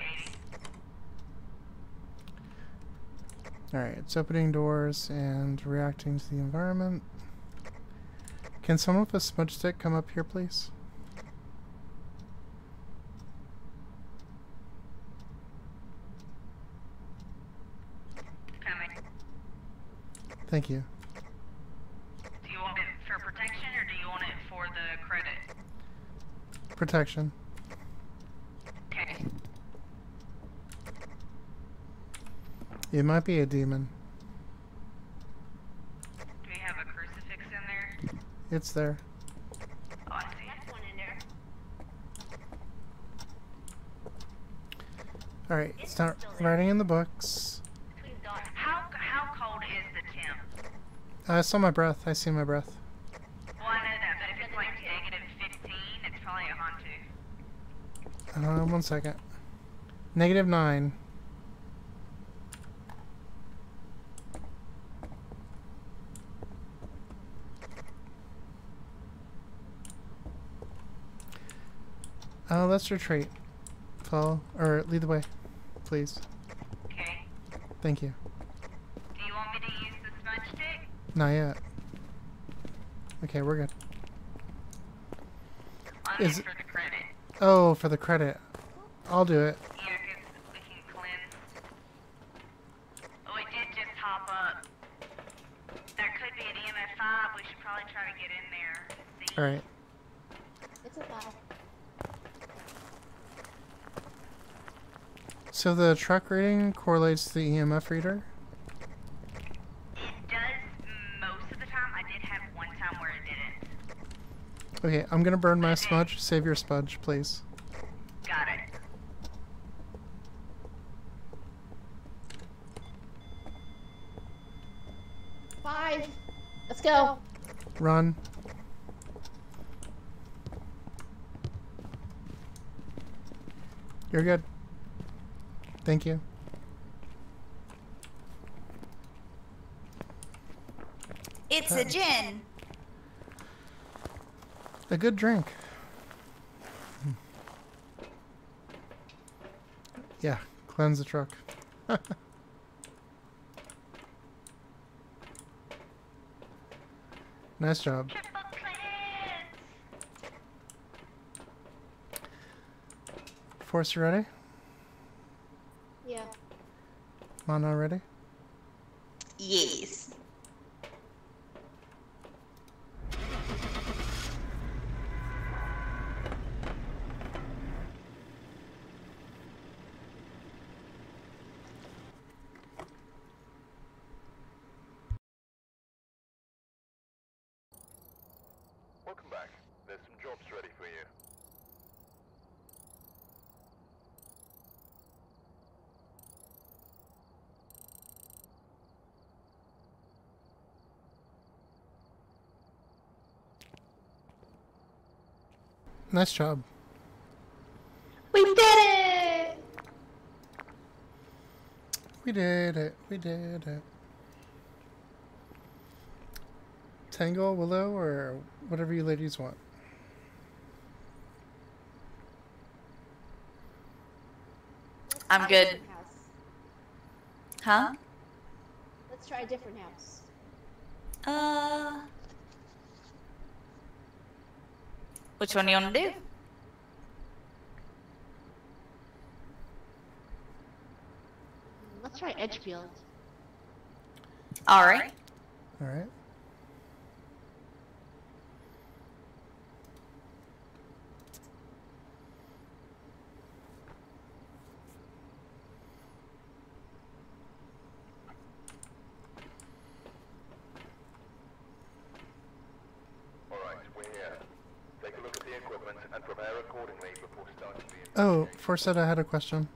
80. Alright, it's opening doors and reacting to the environment. Can someone with a smudge stick come up here, please? Coming. Thank you. Do you want it for protection or do you want it for the credit? Protection. Okay. It might be a demon. Do we have a crucifix in there? It's there. Oh, I see. That's one in there. Alright, start writing in the books. How how cold is the temp? I saw my breath. I see my breath. Well, I know that, but if it's like negative 15, it's probably a Hantu. Uh, one second. Negative nine. Uh, let's retreat. Follow, or lead the way, please. Okay. Thank you. Do you want me to use the smudge stick? Not yet. Okay, we're good. On Is for the credit. Oh, for the credit. I'll do it. Yeah, 'cause we can cleanse. Oh, it did just hop up. That could be an EMF5. We should probably try to get in there. Alright. It's a five. So the truck reading correlates to the EMF reader? It does most of the time. I did have one time where it didn't. Okay, I'm gonna burn my smudge. Save your smudge, please. Got it. Five. Let's go. Run. You're good. Thank you. It's uh, a gin. A good drink. Yeah, cleanse the truck. nice job. Triple cleanse. Force, you ready? Yeah. Mana ready? Yes. Nice job. We did it! We did it. We did it. Tangle, Willow, or whatever you ladies want. I'm Try a good. Huh? Let's try a different house. Uh. Which one do you want to do? Let's try edge Edgefield. All right. All right. Alright, we're here. Take a look at the equipment and prepare accordingly before starting the Oh, Forset, I had a question.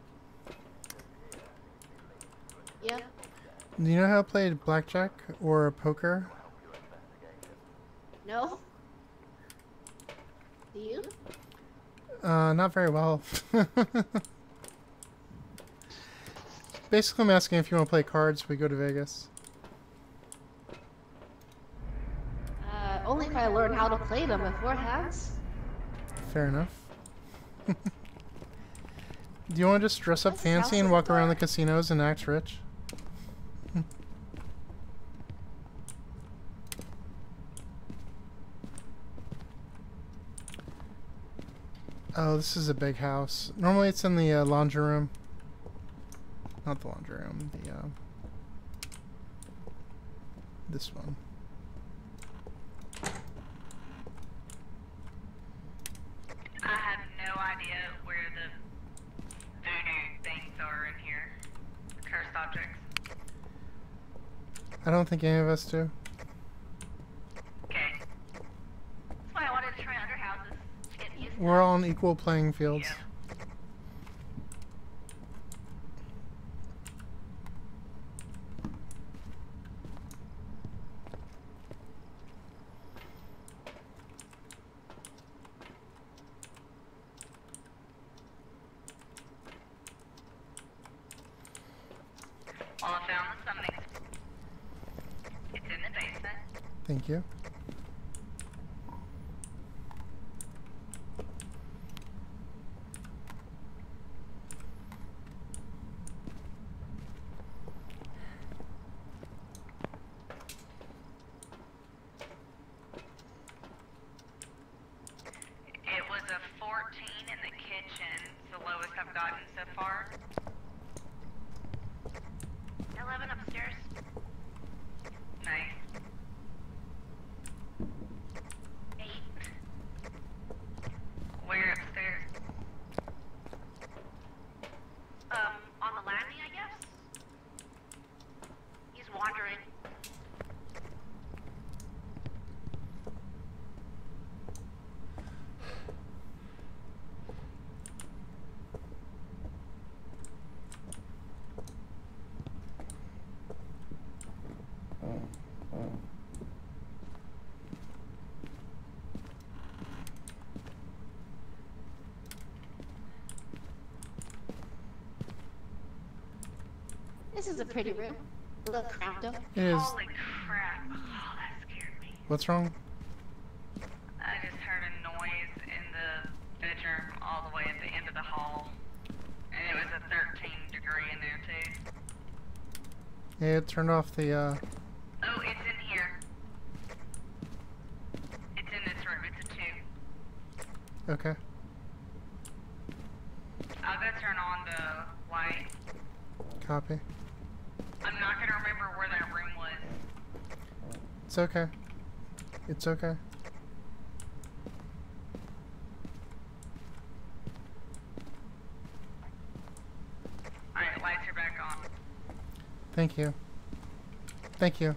Yeah? Do you know how to play blackjack or poker? No? Do you? Uh, not very well. Basically, I'm asking if you want to play cards. We go to Vegas. Uh, only if I learn how to play them beforehand. Fair enough. Do you want to just dress up This fancy and walk around the casinos and act rich? oh, this is a big house. Normally it's in the uh, laundry room. Not the laundry room, the, uh, this one. I have no idea where the voodoo things are in here. Cursed objects. I don't think any of us do. Okay. That's why I wanted to try other houses. to Get used to We're all on equal playing fields. Yeah. Well, I found the summoning. It's in the basement. Thank you. It was a 14 in the kitchen, it's the lowest I've gotten so far. 11 upstairs. Nice. 8. Where upstairs? Um, on the landing, I guess? He's wandering. This is a pretty room. A little cramped up. It is. Holy crap. Oh, that scared me. What's wrong? I just heard a noise in the bedroom all the way at the end of the hall. And it was a 13 degree in there too. Yeah, it turned off the, uh, Oh, it's in here. It's in this room. It's a two. Okay. I'll go turn on the light. Copy. I'm not gonna remember where that room was. It's okay. It's okay. Alright, lights are back on. Thank you. Thank you.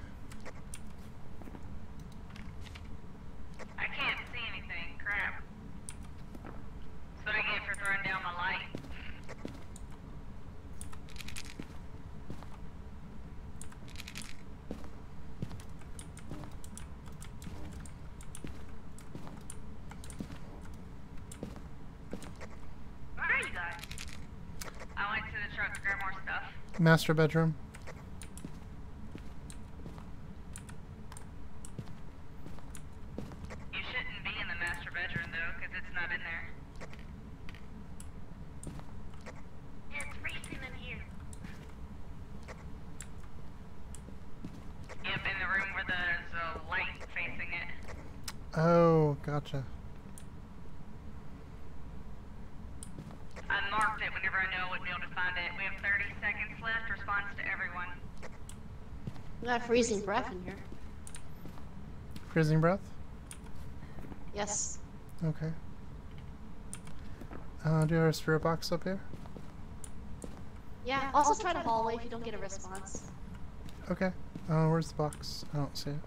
Master bedroom. You shouldn't be in the master bedroom though, because it's not in there. It's freezing in here. Yep, in the room where there's a light facing it. Oh, gotcha. I marked it whenever I know I would be able to find it. We have 30 seconds left. Response to everyone. We got freezing breath in here. Freezing breath? Yes. Okay. Uh, do you have a spirit box up here? Yeah. Also try the hallway if you don't get a response. Okay. Uh, where's the box? I don't see it.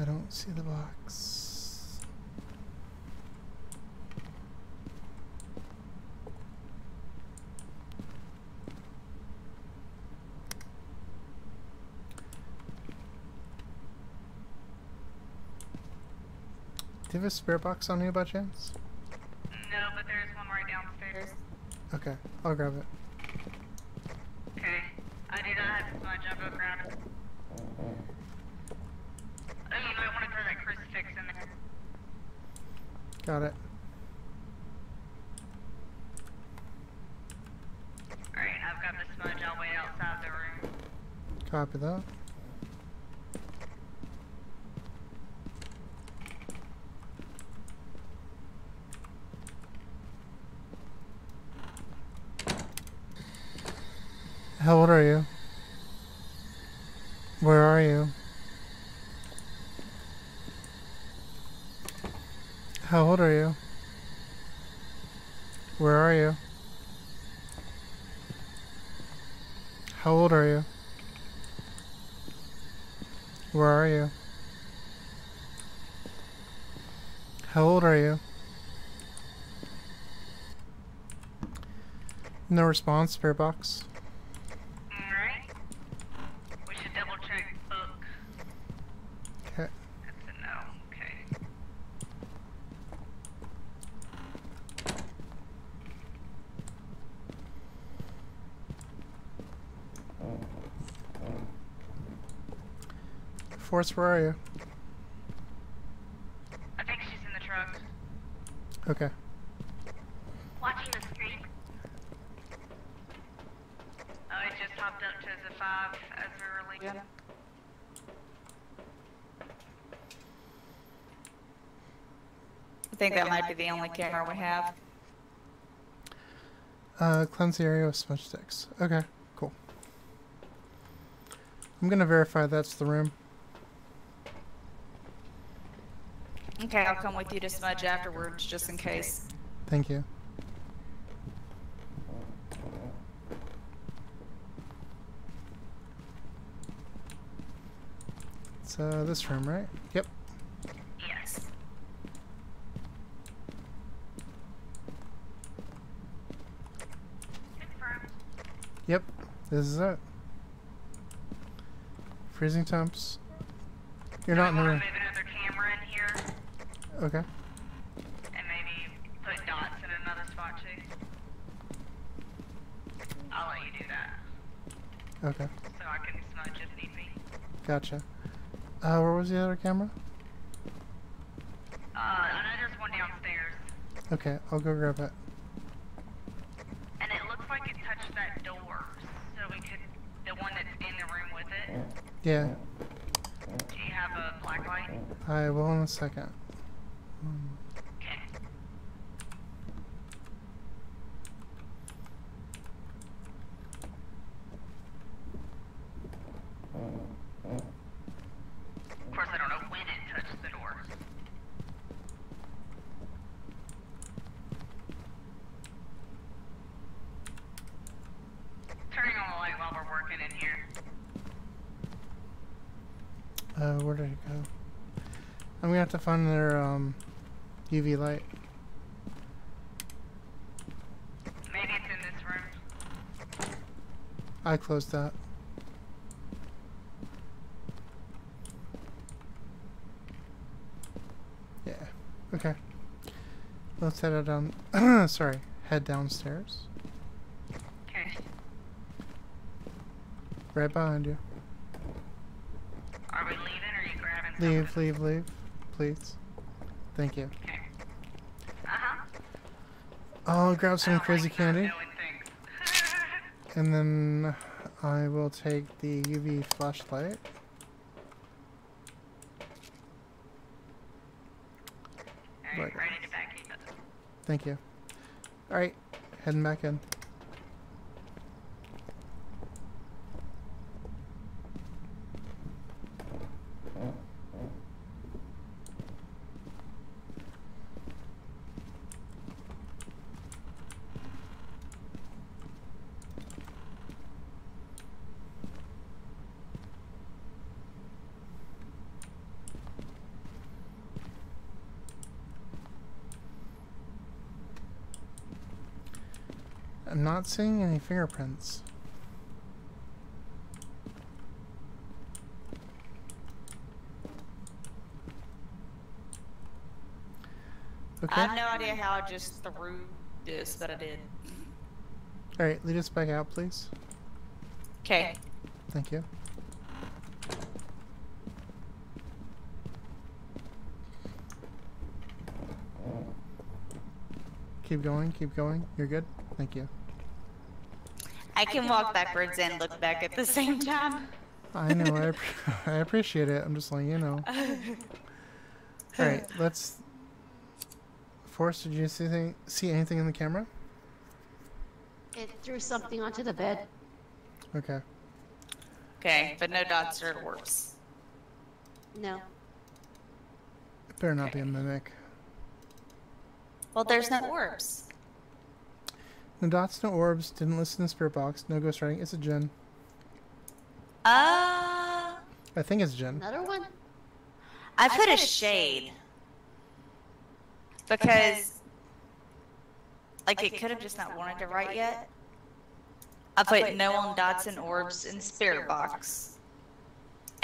I don't see the box. Have a spare box on you by chance? No, but there's one right downstairs. Okay, I'll grab it. Okay. I do not have as much. I'll go grab it. Oh, you might want to throw that crucifix in there. Got it. Alright, I've got the smudge. I'll wait outside the room. Copy that. How old are you? Where are you? How old are you? Where are you? How old are you? Where are you? How old are you? No response, spirit box. Alright. We should double check book. Okay. That's response, no. box. Force, where are you? I think she's in the truck. Okay. Watching the screen. Oh, it just hopped up to the five as we were leaving. I think that might be the only camera we have. Uh, cleanse the area with smudge sticks. Okay, cool. I'm gonna verify that's the room. Okay, I'll come with you to smudge afterwards, just in case. Thank you. It's uh, this room, right? Yep. Yes. Confirmed. Yep. This is it. Freezing temps. You're not in the room. want another camera in here Okay. and maybe put dots in another spot too. I'll let you do that Okay. so I can smudge if need be. Gotcha. Uh, where was the other camera? Uh, I know there's one downstairs, Okay, I'll go grab it. and it looks like it touched that door, so we could, the one that's in the room with it. Yeah, Do you have a black light? I will in a second. Hmm. Okay. Of course, I don't know when it touched the door. Uh, where did it go? I'm gonna have to find their um, UV light. Maybe it's in this room. I closed that. Yeah. Okay. Let's head out down. sorry. Head downstairs. Okay. Right behind you. Are we leaving or are you grabbing something? Leave, leave, leave. Please. Thank you. Uh-huh. I'll grab some don't crazy candy. And then I will take the UV flashlight. Right. ready to back you up. Thank you. Alright, heading back in. I'm not seeing any fingerprints. Okay. I have no idea how I just threw this, but I did. Alright, lead us back out, please. Okay. Thank you. Keep going, keep going. You're good? Thank you. I can walk backwards and look back at the same time. I know, I, I appreciate it. I'm just letting you know. Alright, let's. Forrest, did you see anything, see anything in the camera? It threw something onto the bed. Okay. Okay, but no dots or orbs. No. It better not be a mimic. Well, there's no orbs. No dots, no orbs, didn't listen to Spirit Box, no ghost writing. It's a Jinn. Uh, I think it's Jinn. Another one? I put a shade because, like, it could have just not wanted to write yet. I put no on dots and orbs in spirit box,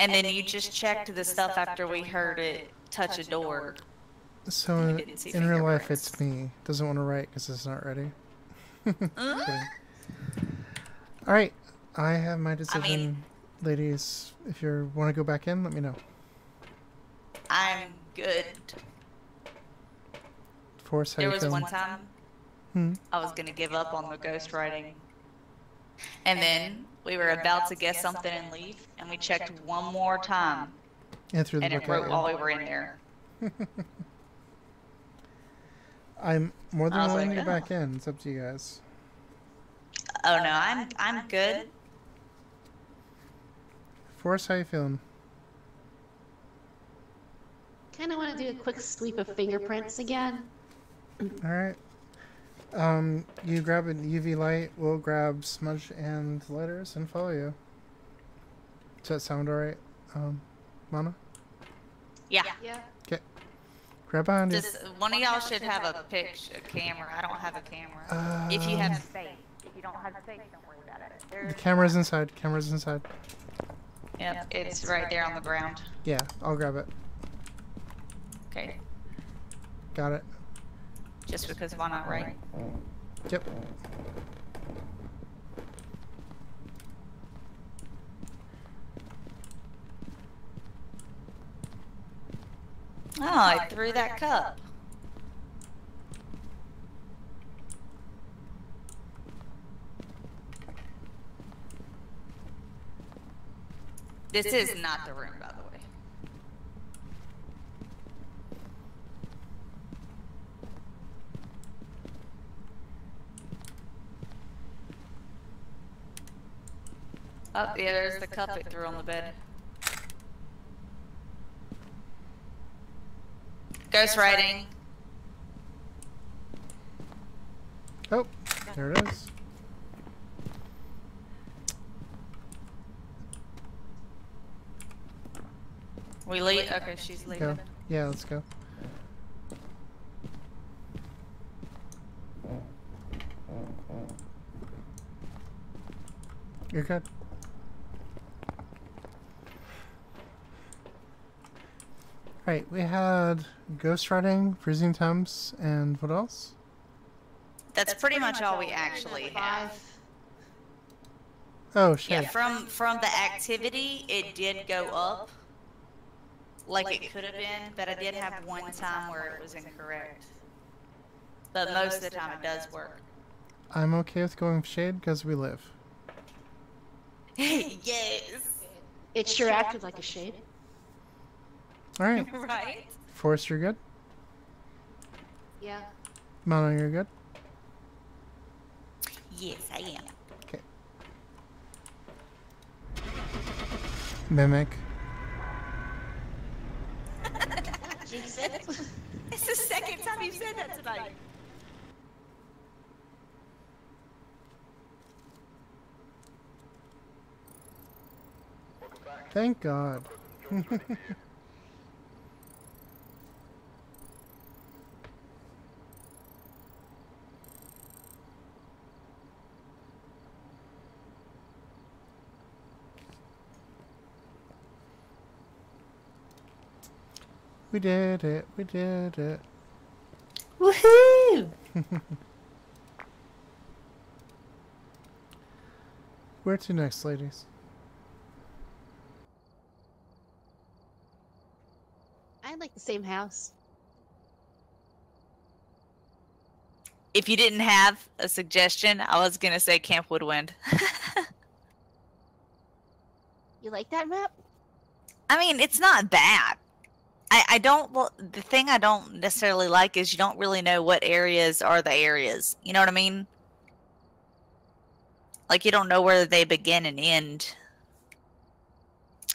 and then you just checked the stuff after we heard it touch a door. So in, didn't real life, it's me. Doesn't want to write because it's not ready. All right, I have my decision, ladies. If you want to go back in, let me know. I'm good. Force, how There was feeling? one time Hmm. I was gonna give up on the ghost writing. And then we were about to guess something and leave, and we checked one more time, And through the and it wrote while we were in there. I'm more than willing like, to go "Oh." back in. It's up to you guys. Oh no, I'm I'm good. Force, how you feeling? Kind of want to do a quick sweep of fingerprints again. All right. Um, you grab an UV light. We'll grab smudge and letters and follow you. Does that sound alright, um, Mana? Yeah. Yeah. Grab behind you. Just one of y'all should have a picture, a camera. I don't have a camera. if you uh, have Space. If you don't have space, don't worry about it. The camera's inside. Camera's inside. Yep, it's right there on the ground. Yeah, I'll grab it. Okay. Got it. Just because why not, right? Yep. Oh, I threw that cup. This is not the room, by the way. Oh, yeah, there's the cup it threw on the bed. Ghost writing. Oh, there it is. We leave. Okay, she's Go. leaving. Yeah, let's go. You're good. Right, we had ghost writing, freezing temps, and what else? That's, pretty, much, all we actually have. Oh shit. Yeah, from from the activity, it did go up, like it could have been, but I did have one time where it was incorrect. But most of the time, it does work. I'm okay with going shade because we live. yes. It sure acted like a shade. Alright, Right. Forrest, you're good? Yeah. Mono, you're good? Yes, I am. Okay. Mimic. Jinx. It's the second time you've said that tonight. Thank God. we did it. We did it. Woohoo! Where to next, ladies? I like the same house. If you didn't have a suggestion, I was gonna say Camp Woodwind. You like that map? I mean, it's not bad. I, I don't. Well, the thing I don't necessarily like is you don't really know what areas are the areas. You know what I mean? Like you don't know where they begin and end,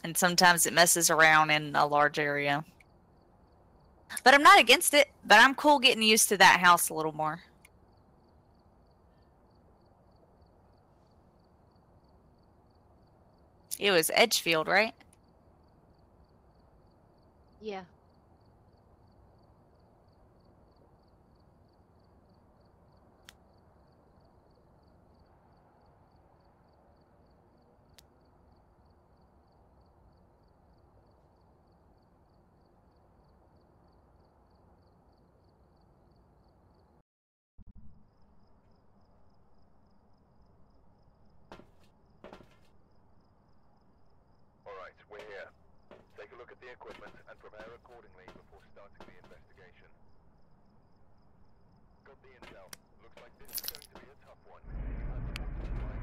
and sometimes it messes around in a large area. But I'm not against it. But I'm cool getting used to that house a little more. It was Edgefield, right? Yeah. Alright, we're here. Take a look at the equipment and prepare accordingly before starting the investigation. Got the intel. Looks like this is going to be a tough one. You have reports of fire.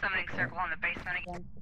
Summoning circle on the basement again.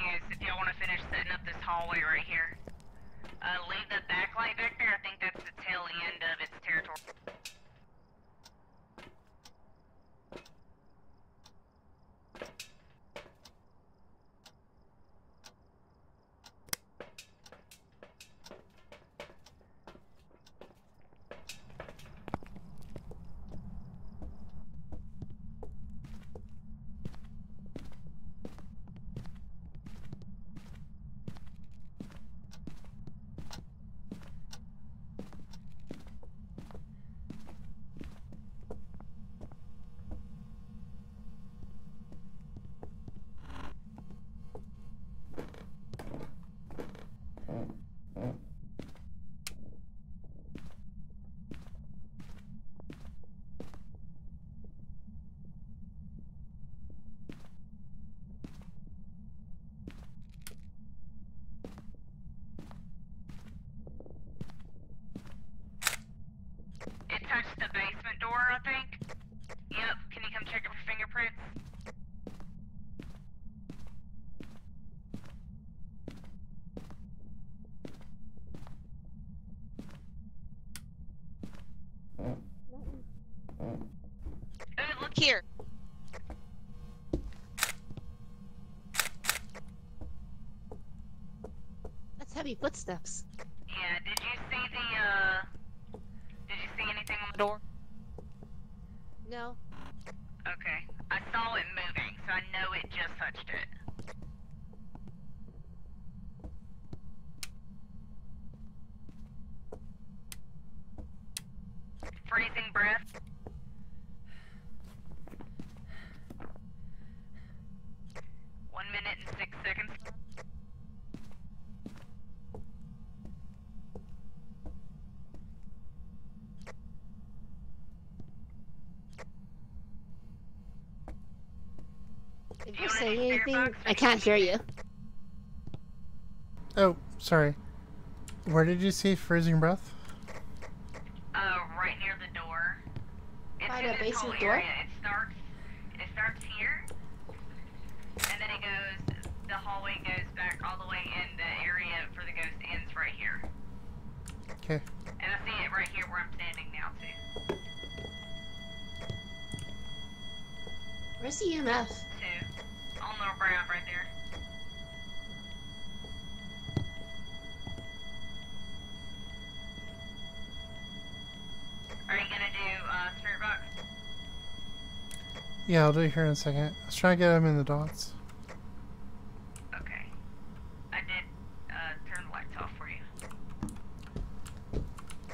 Do if y'all want to finish setting up this hallway right here. Uh, leave the backlight back there. I think that's the tail end of its territory. It touched basement door, I think. Yep. Can you come check it for fingerprints? Look here. That's heavy footsteps. Yeah. Did you see the uh? Did you see anything on the door? No. Okay. I saw it moving, so I know it just touched it. Freezing breath. One minute and six seconds. If you you wanna say anything. I can't hear you. Oh, sorry. Where did you see freezing breath? Uh, right near the door. It's By in the basement door? area. It starts. It starts here, and then it goes. The hallway goes back all the way in. The area for the ghost ends right here, Okay. and I see it right here where I'm standing now too. Where's the E EMF? Too. On the ground right there. Are you gonna do uh, spirit box? Yeah, I'll do it here in a second. Let's try to get him in the dots. Okay. I did uh, turn the lights off for you.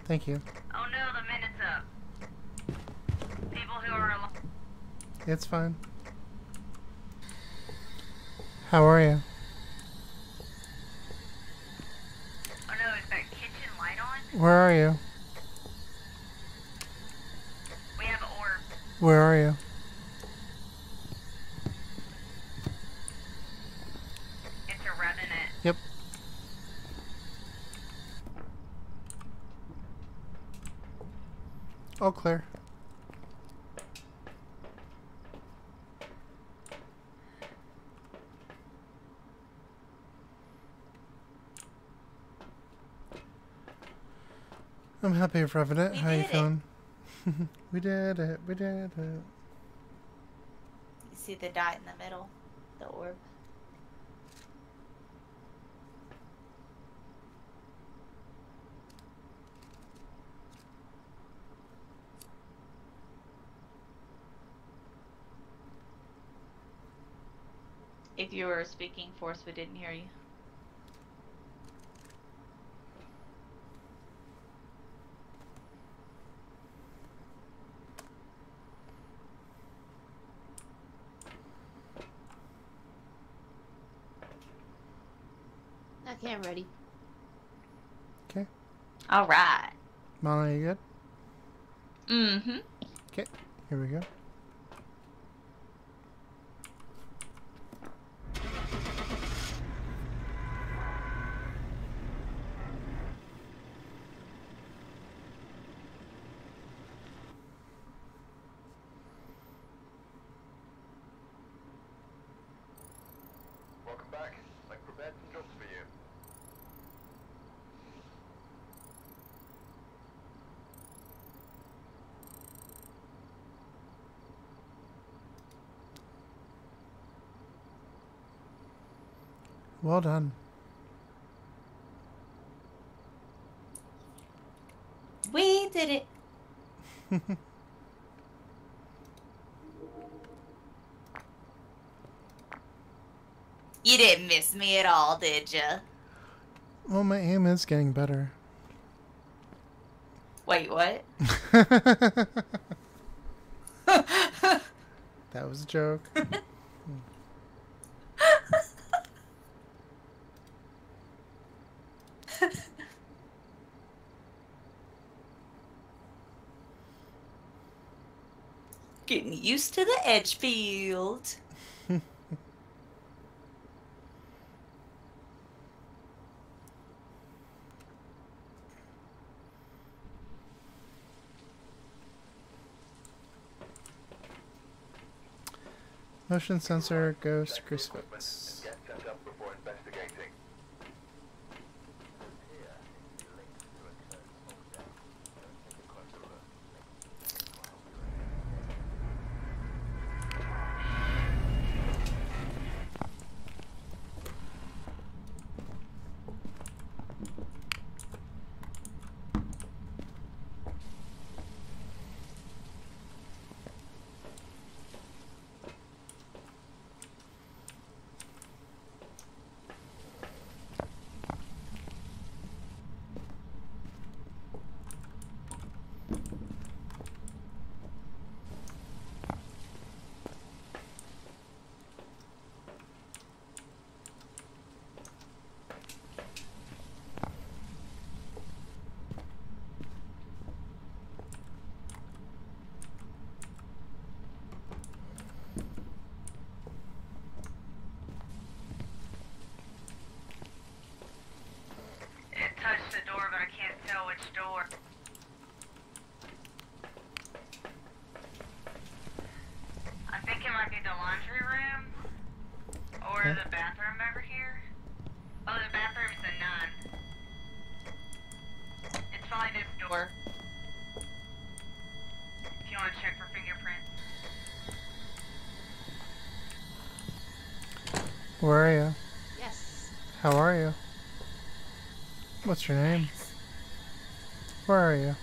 Thank you. Oh no, the minute's up. People who are alone. It's fine. How are you? Oh no, is that kitchen light on? Where are you? We have an orb. Where are you? It's a revenant. Yep. All clear. Revenant. We How you feeling? we did it. We did it. You see the dot in the middle, the orb. If you were speaking, Force, we didn't hear you. Okay, I'm ready. Okay. All right. Mona, you good? Mm-hmm. Okay. Here we go. Welcome Well done. We did it. You didn't miss me at all, did you? Well, my aim is getting better. Wait, what? that was a joke. Getting used to the Edgefield. Motion sensor Check crucifix. equipment and get set up before investigating. It touched the door, but I can't tell which door. I think it might be the laundry room or Okay. the bathroom over here. Oh, the bathroom's a none. It's probably this door. If you want to check for fingerprints. Where are you? Yes. How are you? What's your name? Where are you?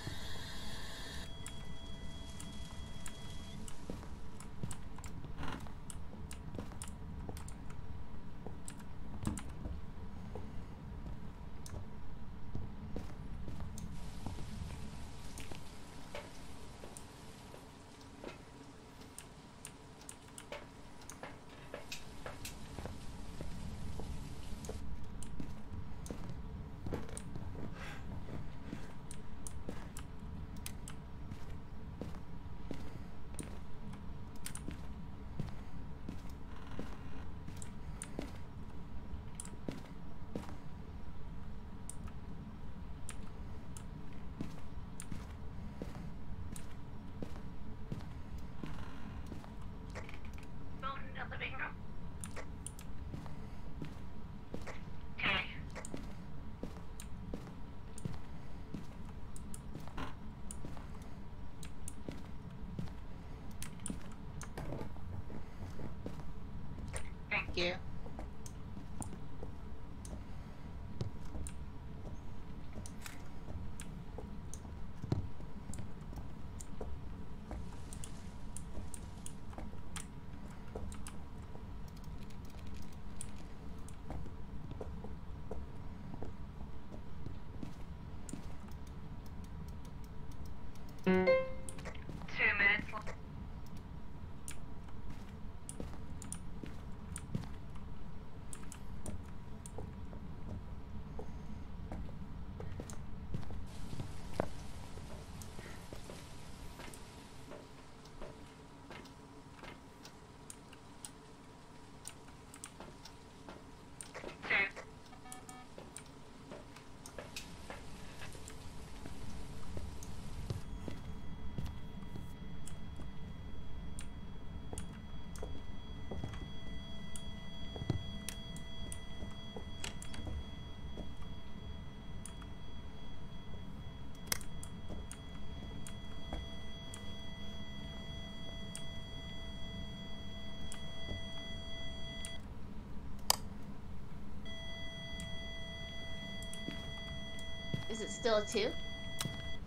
It still a two?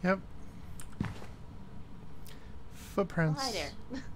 Yep. Oh, Footprints. hi there.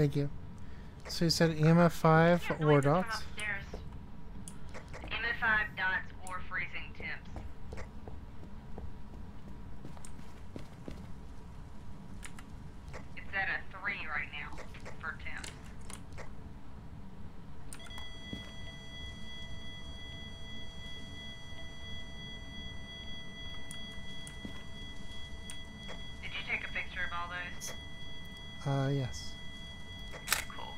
Thank you. So you said EMF 5 Can't or dots? upstairs. EMF 5 dots or freezing temps. It's at a 3 right now for temps. Did you take a picture of all those? Uh, yes. Cool.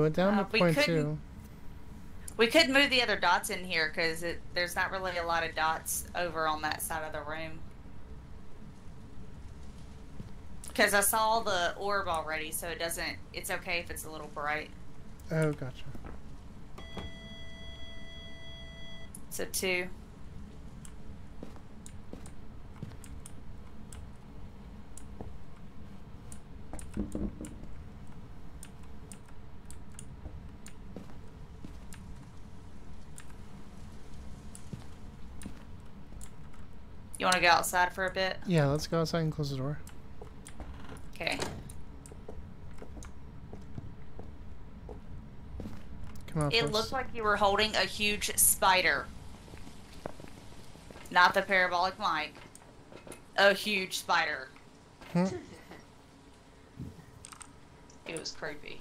It went down Uh, to we couldn't- two. We could move the other dots in here because there's not really a lot of dots over on that side of the room. Because I saw the orb already, so it doesn't. It's okay if it's a little bright. Oh, gotcha. So two. You want to go outside for a bit? Yeah, let's go outside and close the door. Okay. Come on, It folks. looked like you were holding a huge spider. Not the parabolic mic. A huge spider. Hmm. It was creepy.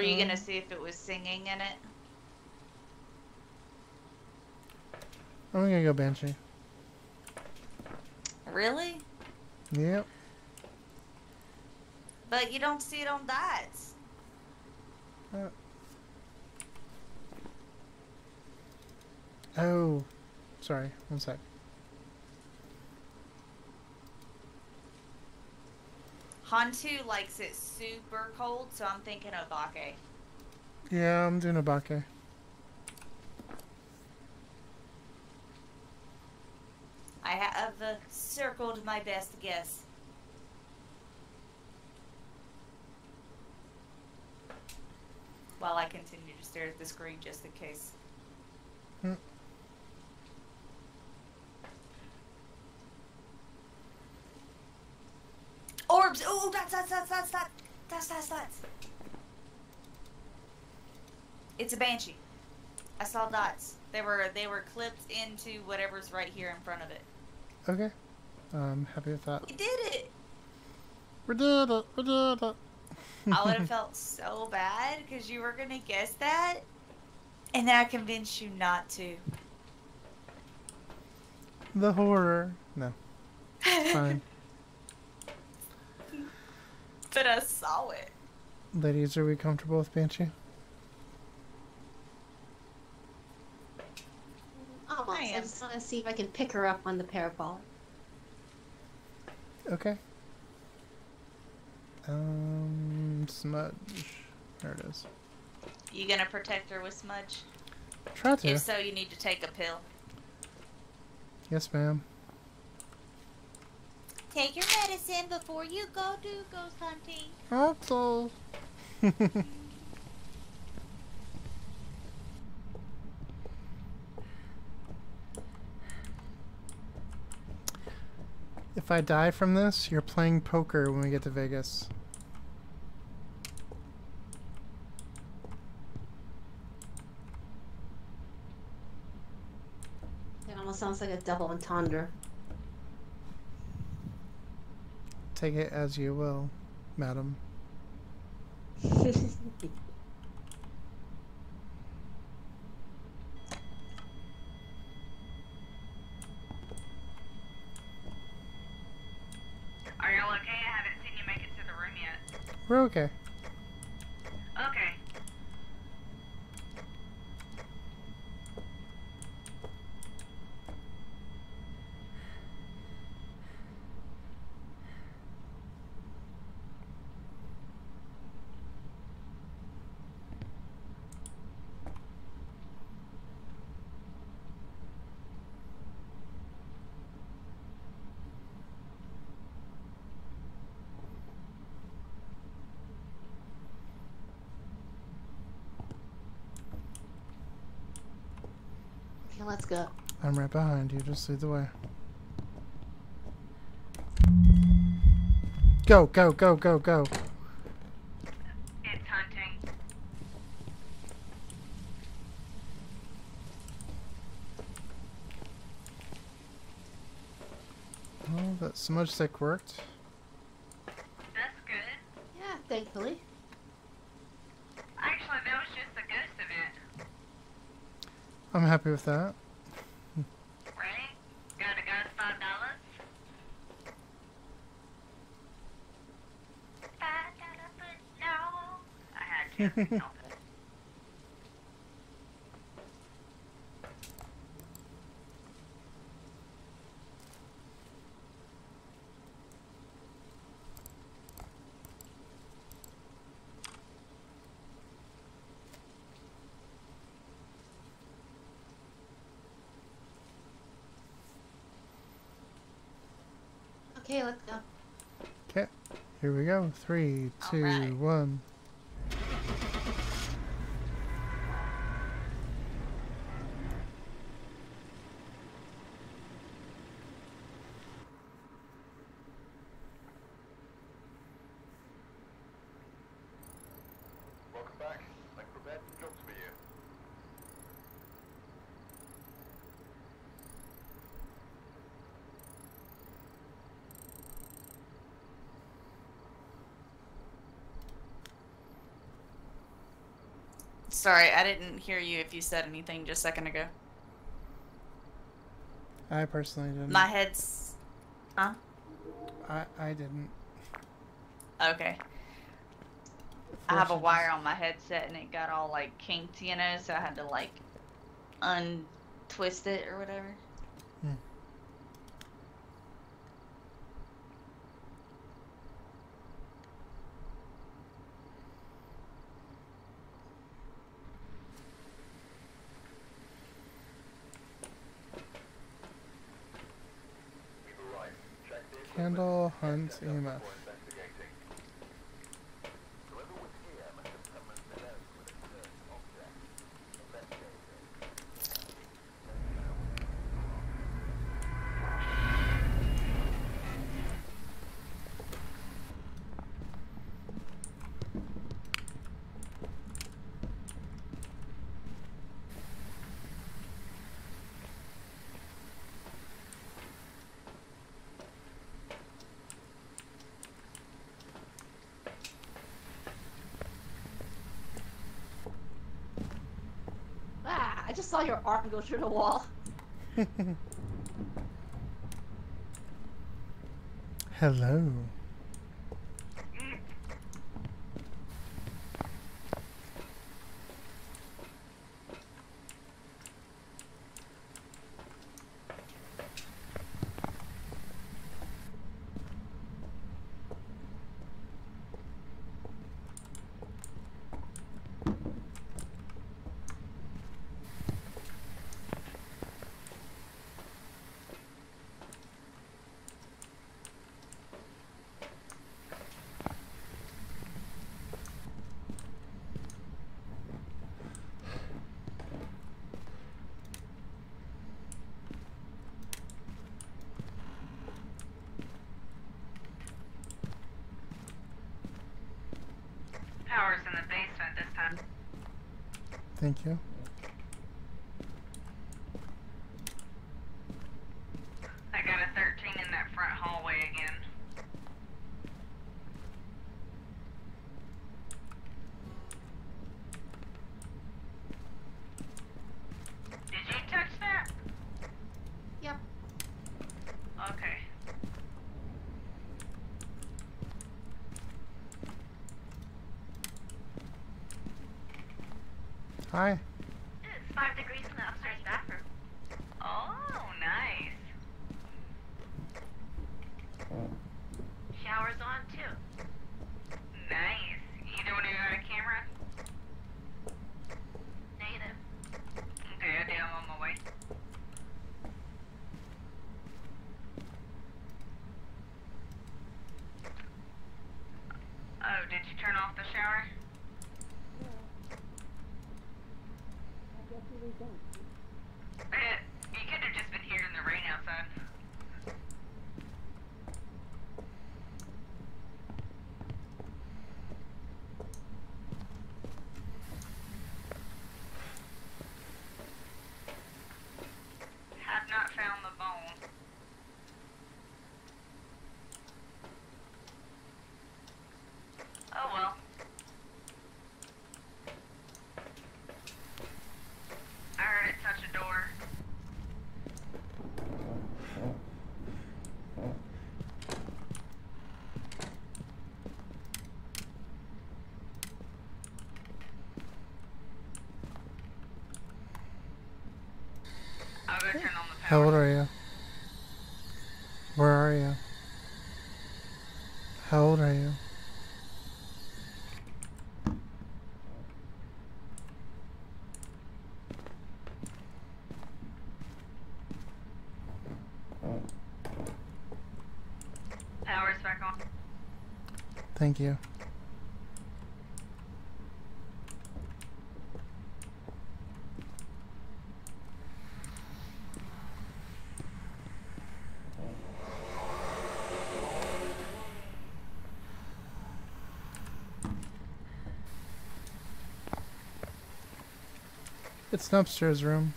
Were you gonna Um, see if it was singing in it? I'm gonna go Banshee. Really? Yep. But you don't see it on dots. Oh, sorry. One sec. Hantu likes it super cold, so I'm thinking Obake. Yeah, I'm doing Obake. I have uh, circled my best guess. While I continue to stare at the screen just in case. Hmm. It's a banshee. I saw dots. They were they were clipped into whatever's right here in front of it. Okay. I'm happy with that. We did it. We did it. We did it. I would have felt so bad because you were gonna guess that, and then I convinced you not to. The horror. No. Fine but I saw it. Ladies, are we comfortable with Banshee? Almost. I I, am. just want to see if I can pick her up on the parabolic. Okay. Um, smudge. There it is. You gonna protect her with smudge? Try to. If so, you need to take a pill. Yes, ma'am. Take your medicine before you go do ghost hunting. Also. if I die from this, you're playing poker when we get to Vegas. It almost sounds like a double entendre. Take it as you will, madam. Are y'all okay? I haven't seen you make it to the room yet. We're okay. Okay. Okay, let's go. I'm right behind you. Just lead the way. Go, go, go, go, go. It's hunting. Oh, that smudge stick worked. That's good. Yeah, thankfully. Actually, that was just a ghost event, I'm happy with that. right? Got a ghost five dollars? Five dollar no. I had to. here we go. Three, two, Alright. one. Sorry, I didn't hear you if you said anything just a second ago. I personally didn't. My head's. Huh? I, I didn't. Okay. I have a wire on my headset and it got all like kinked, you know, so I had to like untwist it or whatever. We've arrived. Check the equipment Candle and hunt EMF. before investigating. Whoever was here must have summoned alert with a certain object. Investigate it. Ah, I just saw your arm go through the wall. Hello. Thank you. I got a 13 in that front hallway again. Did you touch that? Yep. Okay. Hi. It's five degrees in the upstairs bathroom. Oh, nice. Shower's on too. Nice. You doing it on a camera? Negative. Okay. I'm on my way. Oh, did you turn off the shower? Eh, you could have just been hearing the rain outside. Have not found the bone. Oh well. I heard it touch a door. I'll go turn on the power. How old are you? Where are you? How old are you? Power's back on. Thank you. It's upstairs room.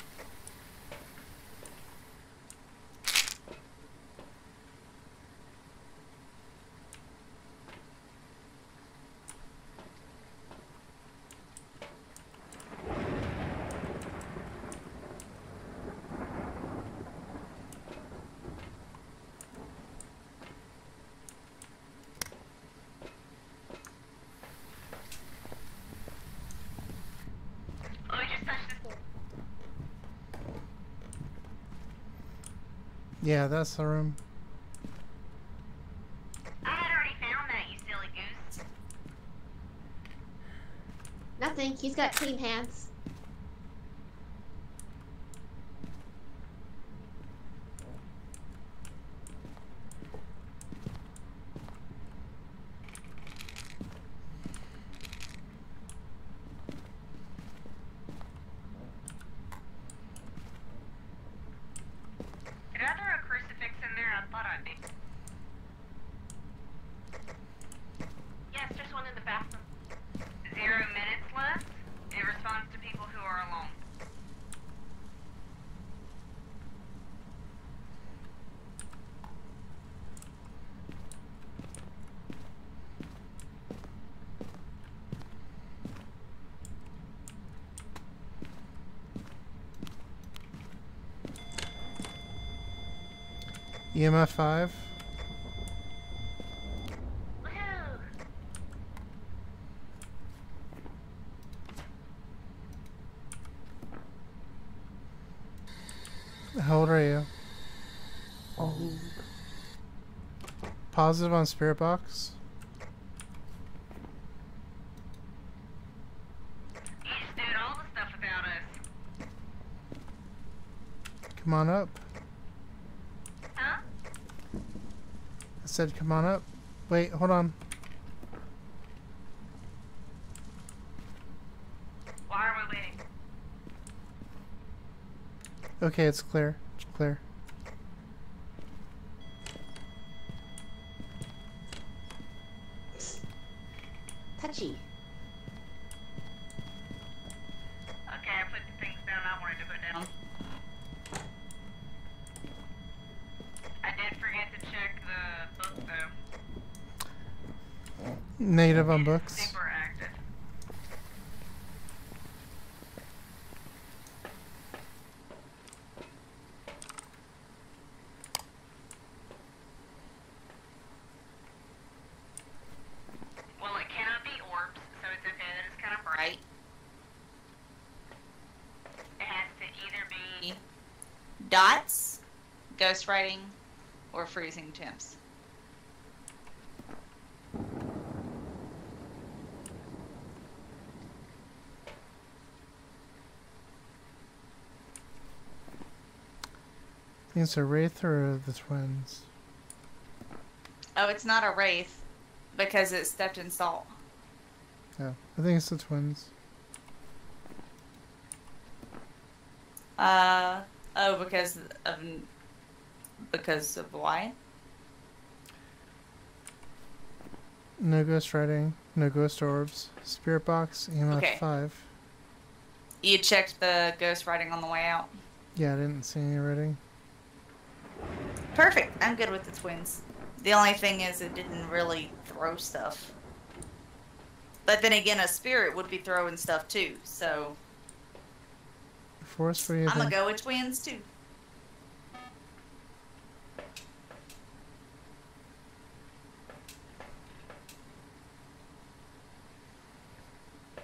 Oh, we just touched this. Yeah, that's the room. I had already found that, you silly goose. Nothing. He's got clean hands. Did I throw a crucifix in there? I thought I did. Yes, there's one in the bathroom. Zero minutes left. It responds to people who are alone. EMF 5. How old are you? Old. Positive on Spirit Box. You just did all the stuff about us. Come on up. Huh? I said, come on up. Wait, hold on. Why are we waiting? Okay, it's clear. It's clear. Touchy. Negative on books. Super active. Well, it cannot be orbs, so it's okay that it's kind of bright. It has to either be Dots, ghostwriting, or freezing temps. It's a wraith or the twins. Oh, it's not a wraith because it stepped in salt. Yeah, I think it's the twins. Uh oh, because of because of why? No ghost writing, no ghost orbs, spirit box, EMF Okay. five. You checked the ghost writing on the way out. Yeah, I didn't see any writing. Perfect. I'm good with the twins. The only thing is, it didn't really throw stuff. But then again, a spirit would be throwing stuff too. So Force, what do you I'm gonna go with twins too.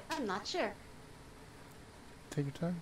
I'm not sure. Take your time.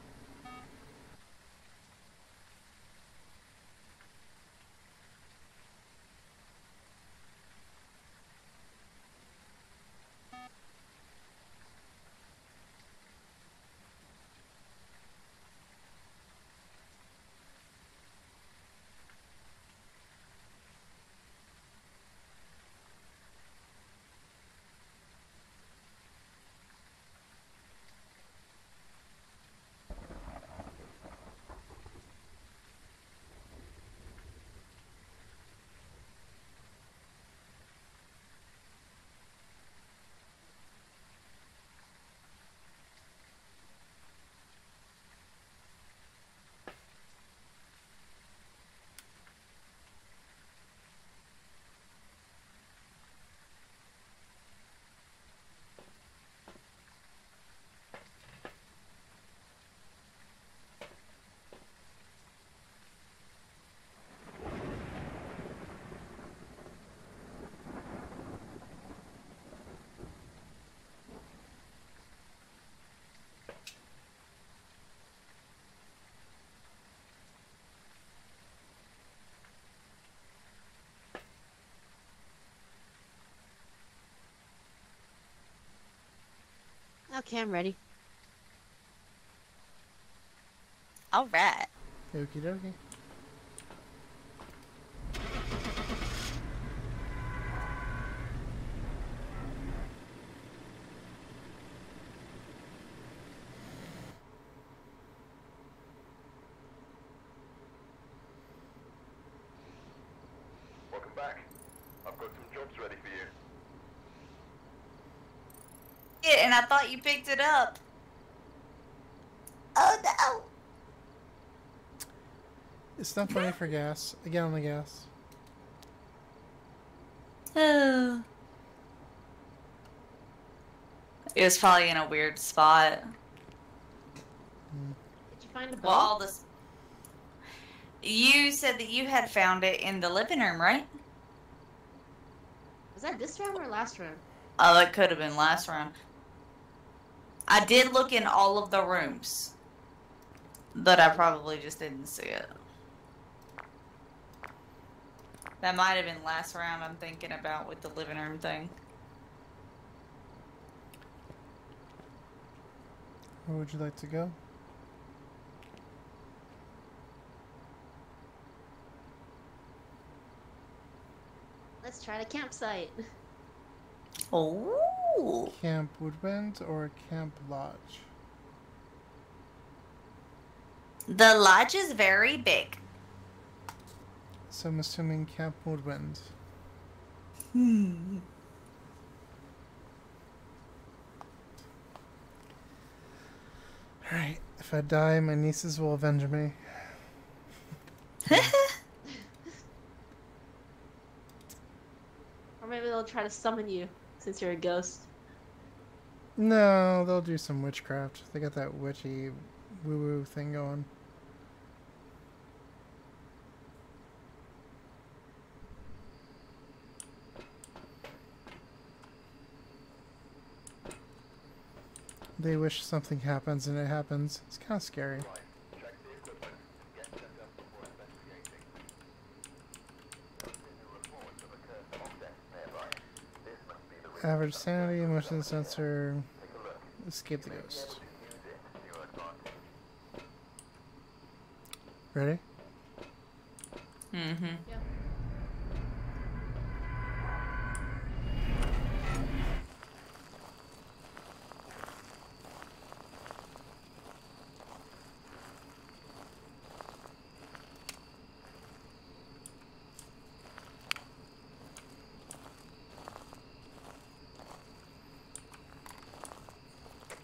Okay, I'm ready. All right. Okie dokie. Welcome back. I've got some jobs ready for you. Yeah, thought you picked it up. Oh no. It's not funny for gas. I get on the gas. Oh. It was probably in a weird spot. Did you find a Well, all this. You said that you had found it in the living room, right? Was that this room or last room? Oh, that could have been last round. I did look in all of the rooms, but I probably just didn't see it. That might have been last round. I'm thinking about with the living room thing. Where would you like to go? Let's try the campsite. Oh. Camp Woodwind or Camp Lodge? The lodge is very big. So I'm assuming Camp Woodwind. Hmm. Alright, if I die, my nieces will avenge me. Or maybe they'll try to summon you since you're a ghost. No, they'll do some witchcraft. They got that witchy woo woo thing going. They wish something happens and it happens. It's kind of scary. Right. Check the equipment and get set up before investigating. There's a report of a cursed object nearby. This must be the reason Average sanity, motion sensor, Take a look. escape the ghost. able to use it to your advantage. Ready? Mm-hmm.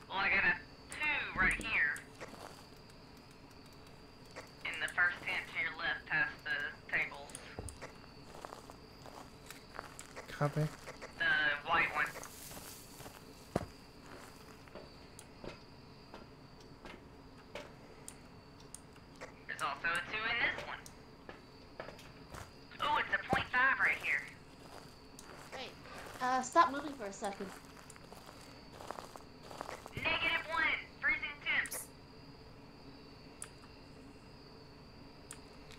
Well, I got a two right here. In the first tent to your left past the tables. Copy. The white one. There's also a two in this one. Oh, it's a point five right here. Wait. Uh, stop moving for a second. Negative one. Freezing temps.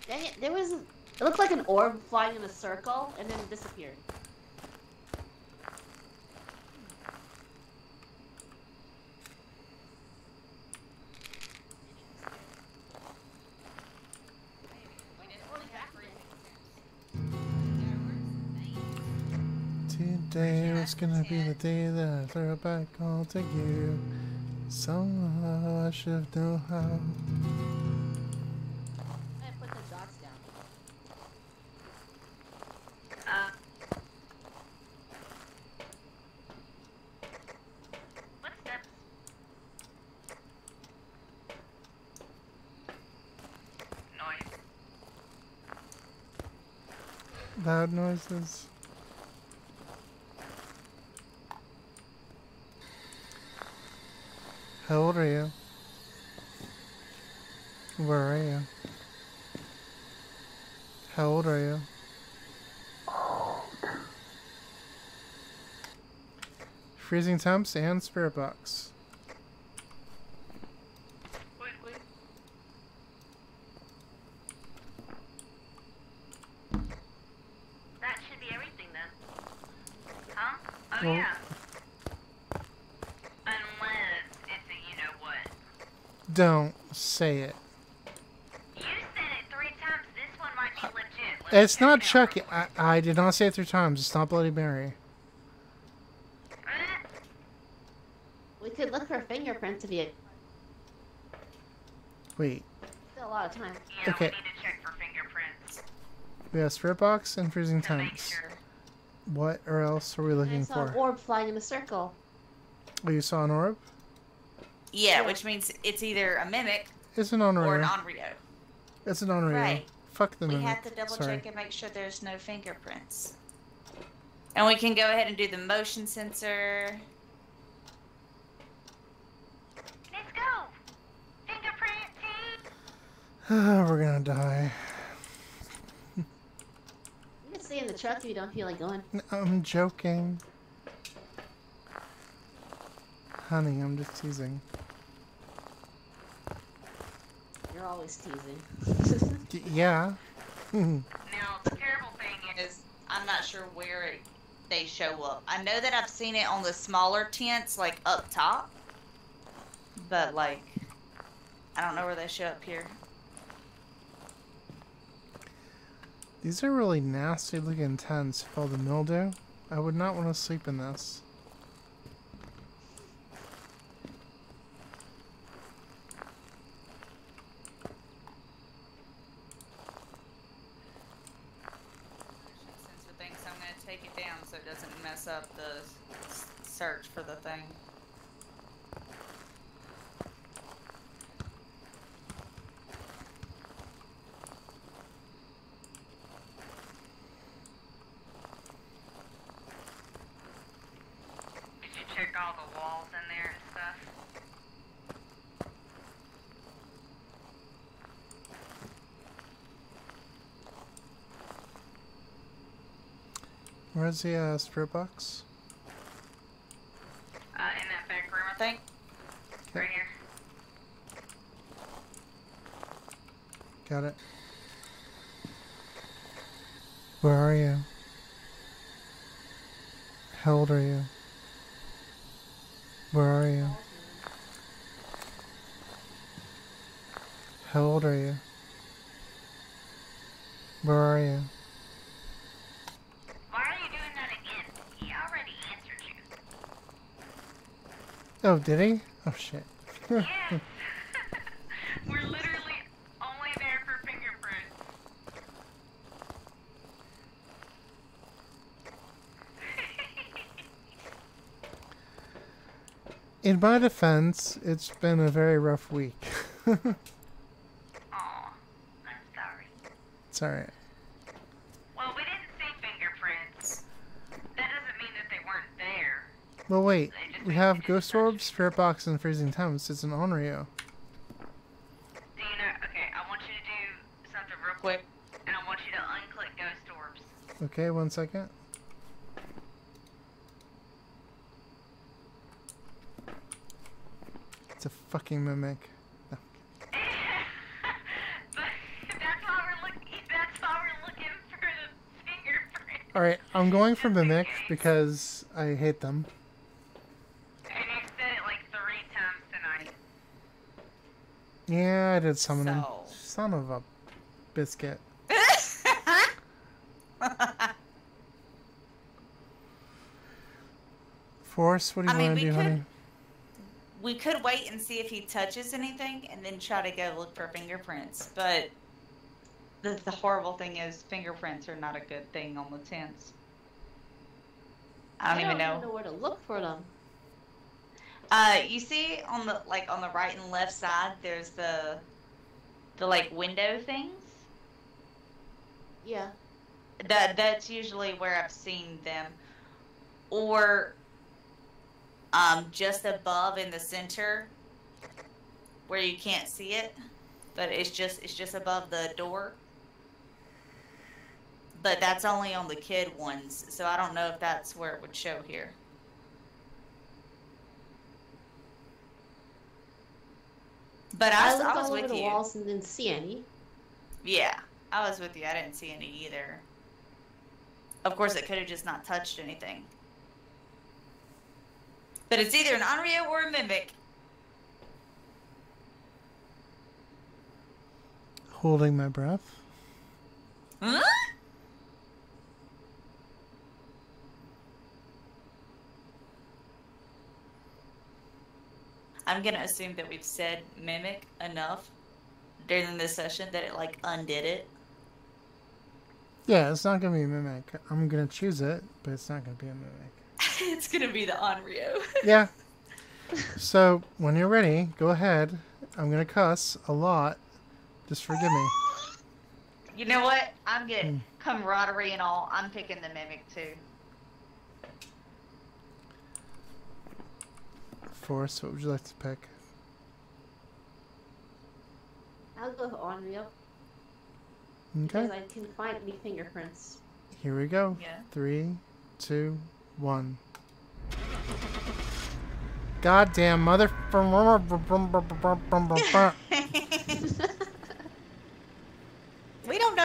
Dang it, there was. It looked like an orb flying in a circle and then it disappeared. Today was gonna be the day that I throw back all to you. Somehow I should know how. I put the dots down. Uh. Footsteps. Noise. Loud noises. How old are you? Where are you? How old are you? Freezing temps and spirit box. Wait, wait. That should be everything then. Huh? Oh Well- yeah. Unless it's a you know what. Don't say it. You said it three times. This one might be uh, legit. Let me It's not Chucky. I. I did not say it three times. It's not Bloody Mary. Eh, We could look for fingerprints if you. Wait. Still a lot of time. Yeah, Okay. we need to check for fingerprints We have spirit box and freezing to make temps. sure. What or else are we And I looking saw an for? orb flying in a circle. Oh, you saw an orb? Yeah, Yeah. which means it's either a mimic It's an or Onryo. an Onryo. It's an Onryo. Right. Fuck the We mimic. We have to double Sorry. check and make sure there's no fingerprints. And we can go ahead and do the motion sensor. Let's go. Fingerprint team. Ah, we're gonna die. You can stay in the truck if you don't feel like going. N- I'm joking. Honey, I'm just teasing. You're always teasing. Yeah. Now the terrible thing is. Is I'm not sure where it, they show up. I know that I've seen it on the smaller tents, like up top. But like, I don't know where they show up here. These are really nasty looking tents full of mildew. I would not want to sleep in this. Motion sensor thing, so I'm gonna take it down so it doesn't mess up the s- search for the thing. walls in there and stuff. Where's the uh, spirit box? Uh, in that back room, I think. Right here. Got it. Where are you? How old are you? Where are you? How old are you? Where are you? Why are you doing that again? He already answered you. Oh, did he? Oh shit. We're literally only there for fingerprints. In my defense, it's been a very rough week. Aw, I'm sorry. it's alright. Well, we didn't see fingerprints. That doesn't mean that they weren't there. Well, wait. They We have Ghost. Orbs, Spirit Box, and Freezing Temps. It's an Onryo. You? Okay, I want you to do something real quick, and I want you to unclick ghost orbs. Okay, one second. It's a fucking mimic. No. that's why we're looking. That's why we're looking for the fingerprint. Alright, I'm going for mimic because I hate them. And you said it like three times tonight. Yeah, I did summon him. Son of a biscuit. Force, what do you I mean, want to we do, could- honey? we could wait and see if he touches anything and then try to go look for fingerprints. But the, the horrible thing is, fingerprints are not a good thing on the tents. I don't, even know. where to look for them. Uh, you see on the like on the right and left side, there's the the like window things. Yeah. That that's usually where I've seen them, or um, just above in the center, where you can't see it, but it's just it's just above the door. But that's only on the kid ones, so I don't know if that's where it would show here. But I, I was- looked I was all over with the you. walls and didn't see any. Yeah, I was with you. I didn't see any either. Of course, it could have just not touched anything. But it's either an Onryo or a Mimic. Holding my breath. Huh? I'm gonna assume that we've said Mimic enough during this session that it like undid it. Yeah, it's not gonna be a mimic. I'm gonna choose it, but it's not gonna be a mimic. it's gonna be the Onryo. Yeah. So when you're ready, go ahead. I'm gonna cuss a lot. Just forgive me. You know what? I'm good. Hmm. Camaraderie and all. I'm picking the mimic too. Force, what would you like to pick? I'll go with Onryo Okay. because I can find any fingerprints. Here we go. Yeah. Three, two, one. Goddamn mother. we don't know.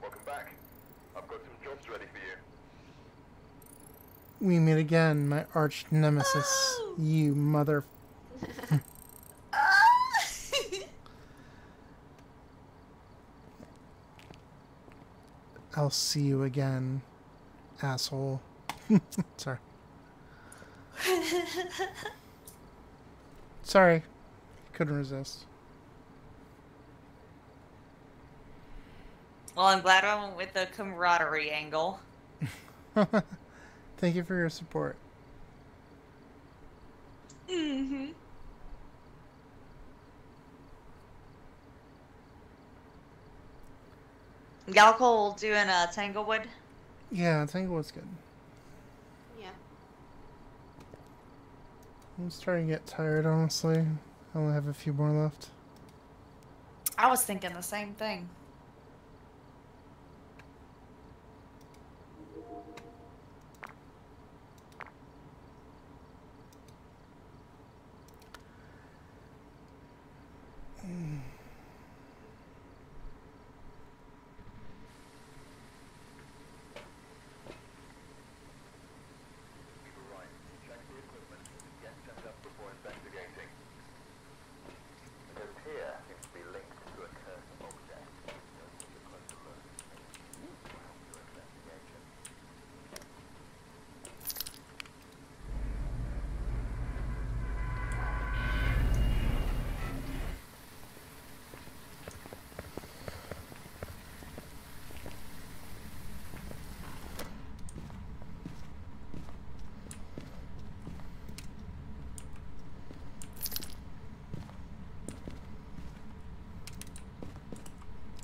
Welcome back. I've got some jobs ready for you. We meet again, my arch nemesis. Oh. You mother. I'll see you again, asshole. Sorry. Sorry. Couldn't resist. well, I'm glad I went with the camaraderie angle. Thank you for your support. Mm-hmm. Galcol doing a Tanglewood. Yeah, Tanglewood's good. Yeah. I'm starting to get tired, honestly. I only have a few more left. I was thinking the same thing. You've arrived. Check the equipment and get set up before investigating. It appear seems to be linked to a cursed object. Don't take a closer look. Maybe it will help your investigation.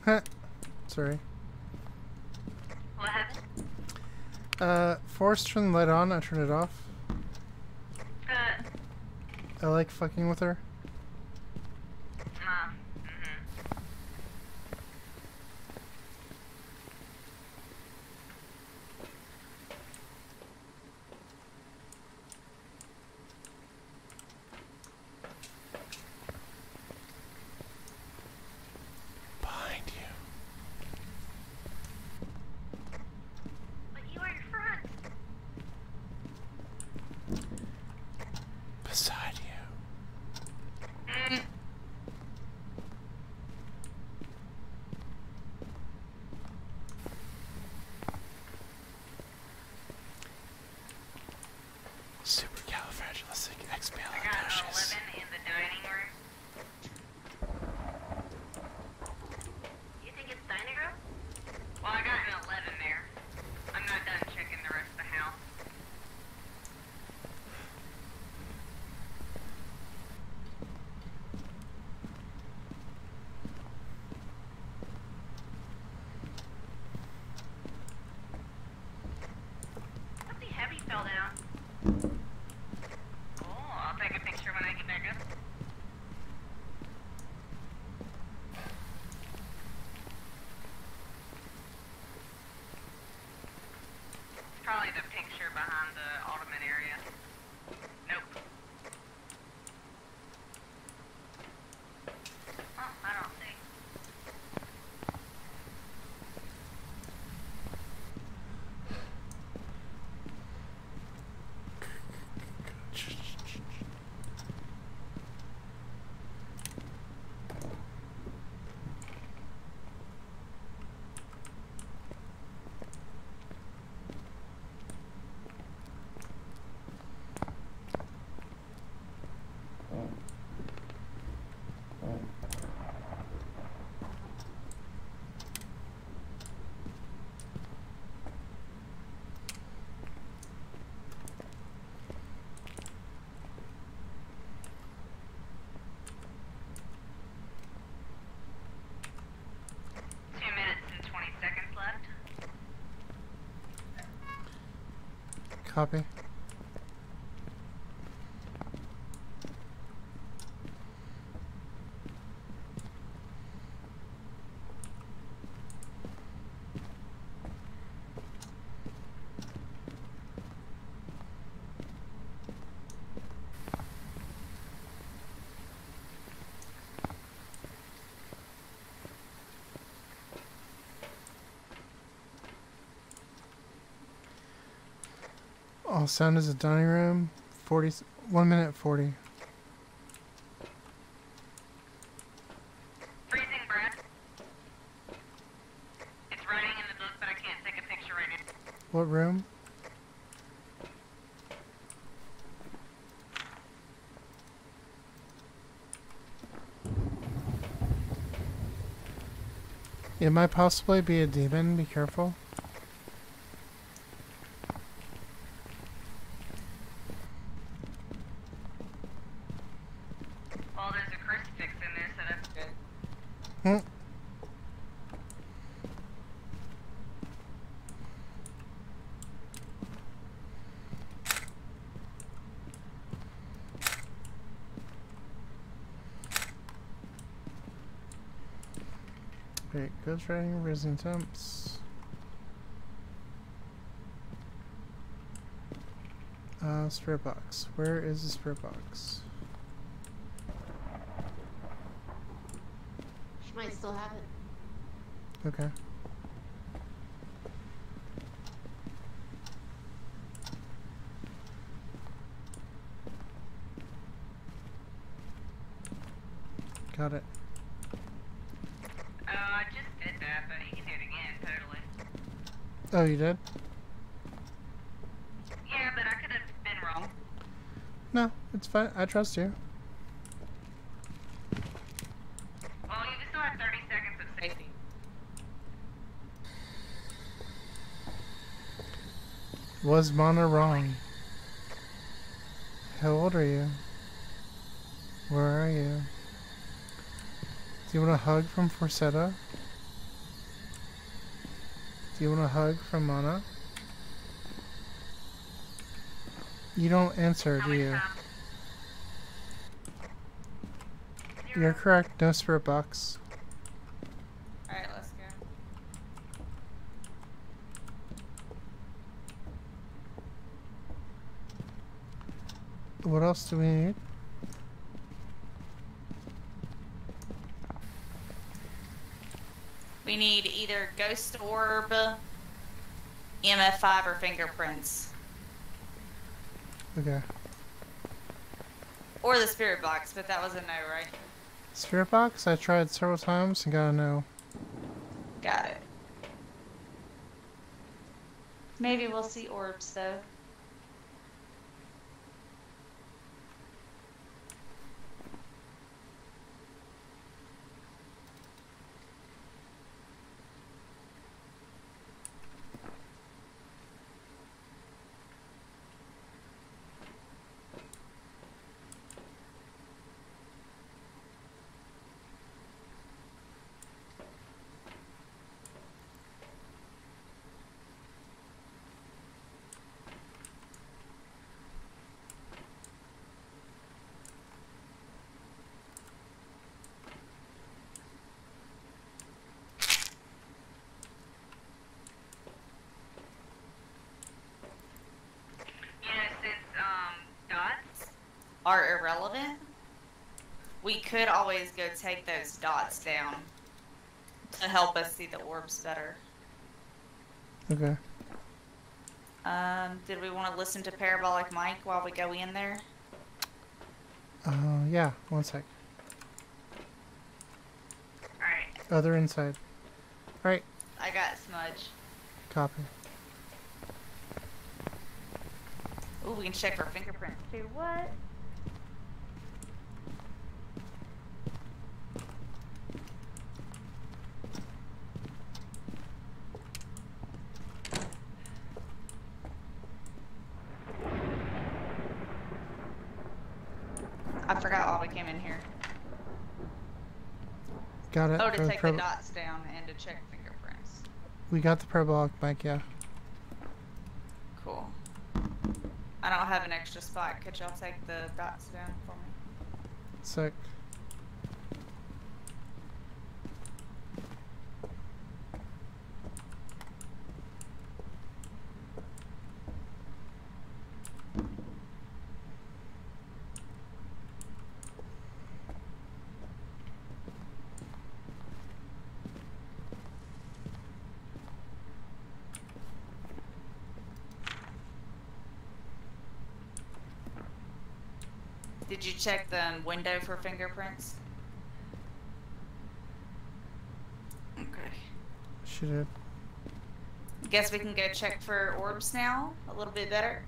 Huh. Sorry. What happened? Uh, Forrest turned the light on, I turned it off. Uh, I like fucking with her. Copy. All sound is a dining room. 40, s- 1 minute 40. Freezing breath. It's writing in the book, but I can't take a picture right now. What room? It might possibly be a demon, be careful. Well, there's a crucifix in there, so that's good. Hmm. Writing, risen temps. Uh, spirit box. Where is the spirit box? She might still have it. Okay. Got it. Oh, I just did that, but you can do it again, totally. Oh, you did? Yeah, but I could have been wrong. No, it's fine. I trust you. Well, you still have 30 seconds of safety. Was Mana wrong? How old are you? Where are you? Do you want a hug from Forsetta? Do you want a hug from Mana? You don't answer, do you? time? You're correct. No spirit box. Alright, let's go. What else do we need? We need either ghost orb, MF5, or fingerprints. Okay. Or the spirit box, but that was a no, right? Spirit box? I tried several times and got a no. Got it. Maybe we'll see orbs though. You know, since um, dots, Are irrelevant. We could always go take those dots down to help us see the orbs better. Okay. Um, did we want to listen to Parabolic Mic while we go in there? Uh, yeah. One sec. alright. Other inside. Alright. I got Smudge. Copy. Ooh, we can check for fingerprints too. What? Forgot why we came in here. Got it. Oh, to take the prob- dots down and to check fingerprints. We got the parabolic mic, yeah. Cool. I don't have an extra spot. Could y'all take the dots down for me? Sick. Check the window for fingerprints? Okay. She did. Guess we can go check for orbs now. A little bit better.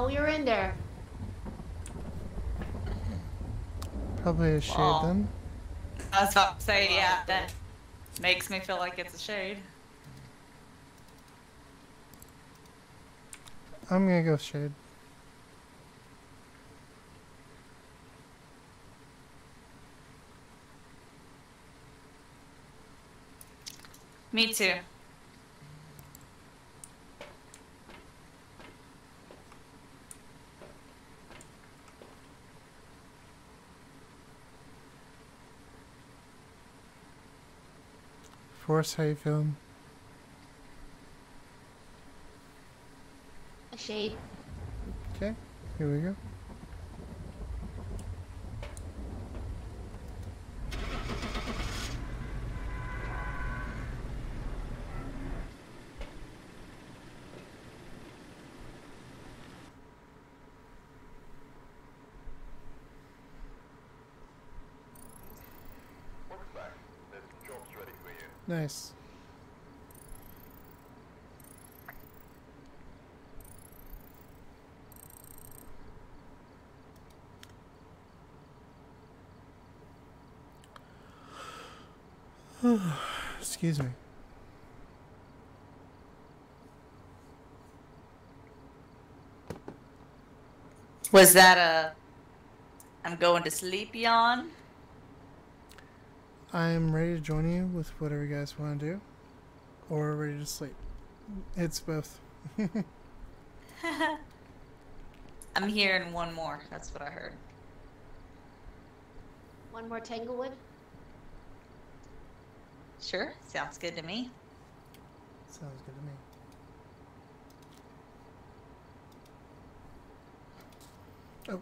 while we were in there. Probably a shade well, then. I was about to say, yeah, that makes me feel like it's a shade. I'm gonna go shade. Me too. Force, how you feeling? A shade. Okay, here we go. Welcome back. There's some jobs ready for you. Nice. Excuse me. Was that a I'm going to sleep yawn? I'm ready to join you with whatever you guys want to do, or ready to sleep. It's both. I'm hearing one more. That's what I heard. One more Tanglewood. Sure, sounds good to me. Sounds good to me. Oh,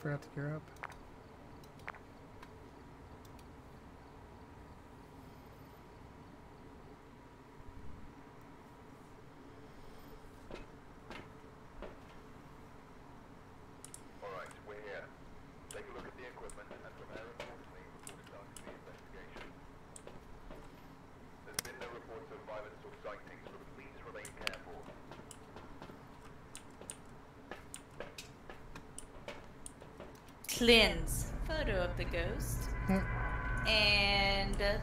forgot to gear up. Alright, we're here. Take a look at the equipment and prepare accordingly before starting the investigation. There's been no reports of violence or sightings, but please remain careful. Cleanse. Photo of the ghost. Hmm. and uh,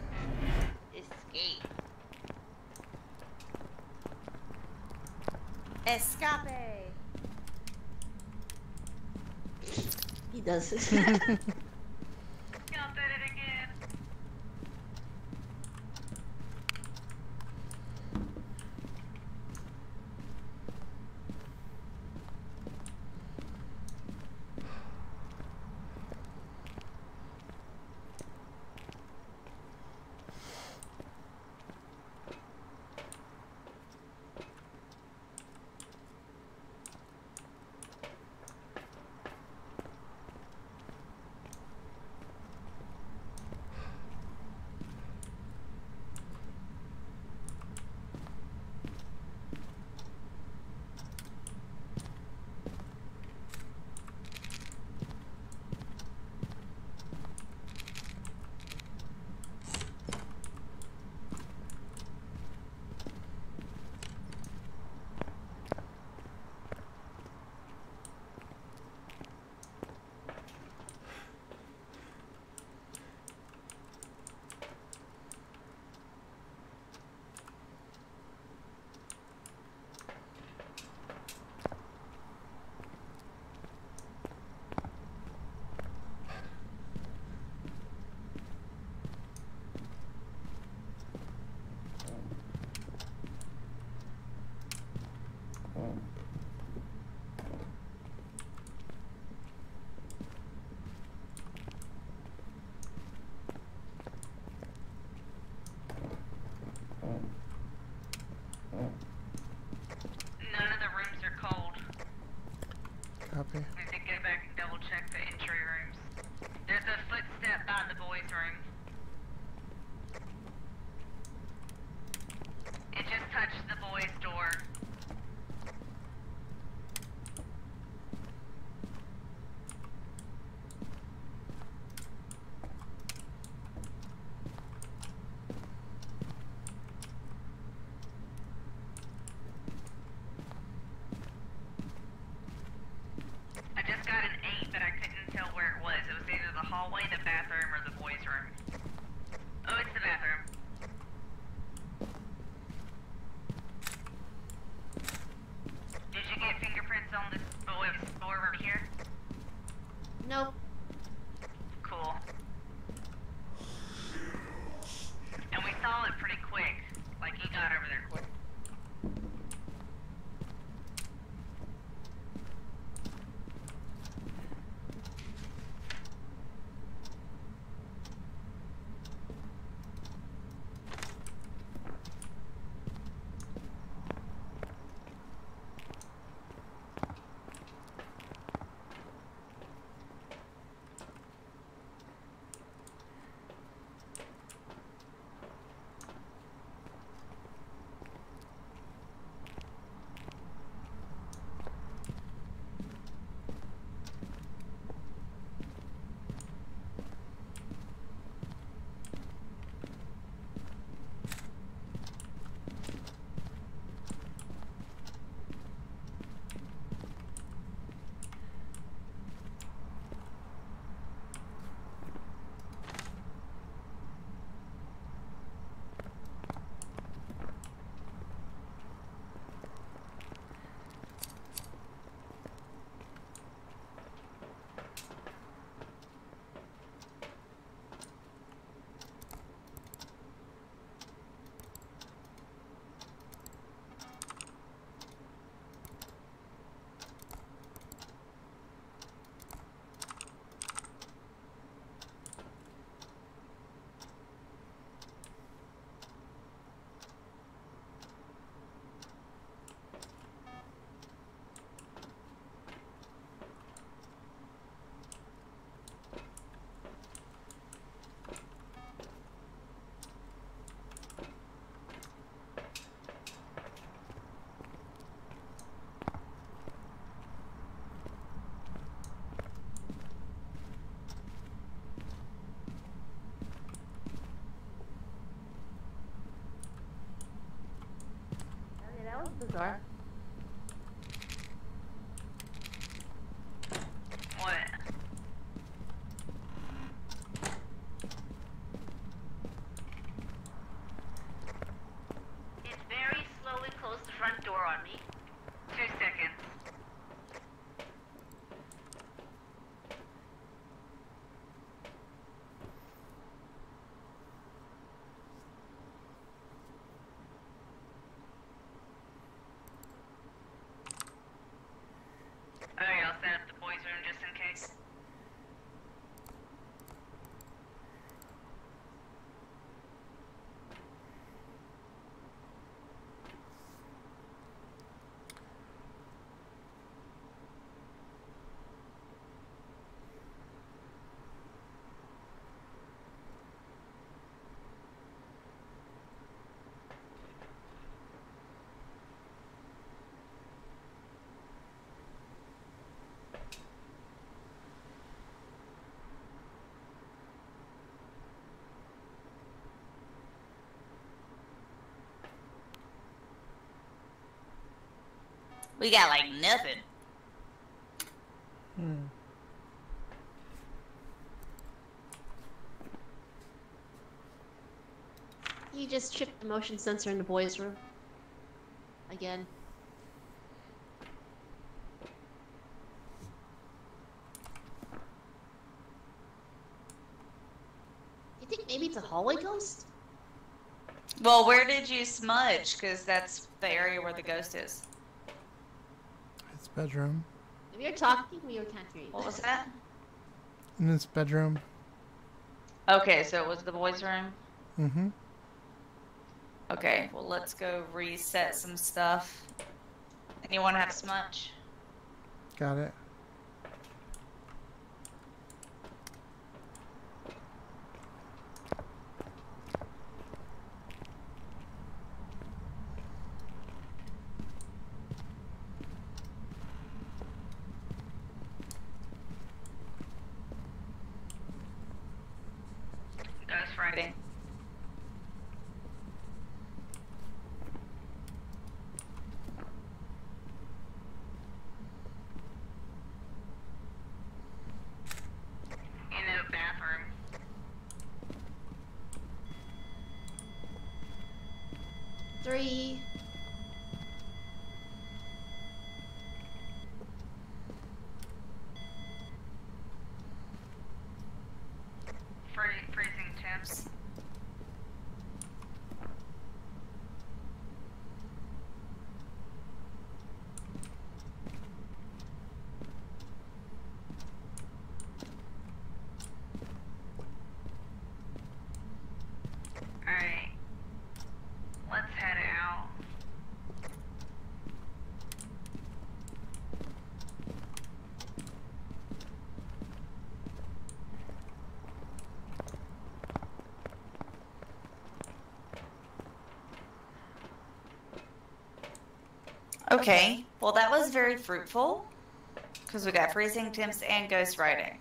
Escape. escape. He does this. It Bizarre. What? It very slowly closed the front door on me. Two seconds. Okay, I'll set up the boys' room just in case. We got like nothing. Hmm. You just chipped the motion sensor in the boys' room. Again. You think maybe it's a hallway ghost? Well, where did you smudge? Because that's the area where the ghost is. His bedroom. If you're talking, we can't hear you. What was that? In this bedroom. Okay, so it was the boys' room. Mm-hmm. Okay, well let's go reset some stuff. Anyone have smudge? Got it. Ghost writing. In the bathroom. Three. Free- freezing temps. Alright. Let's head out. Okay, well that was very fruitful. Because we got freezing temps and ghost writing.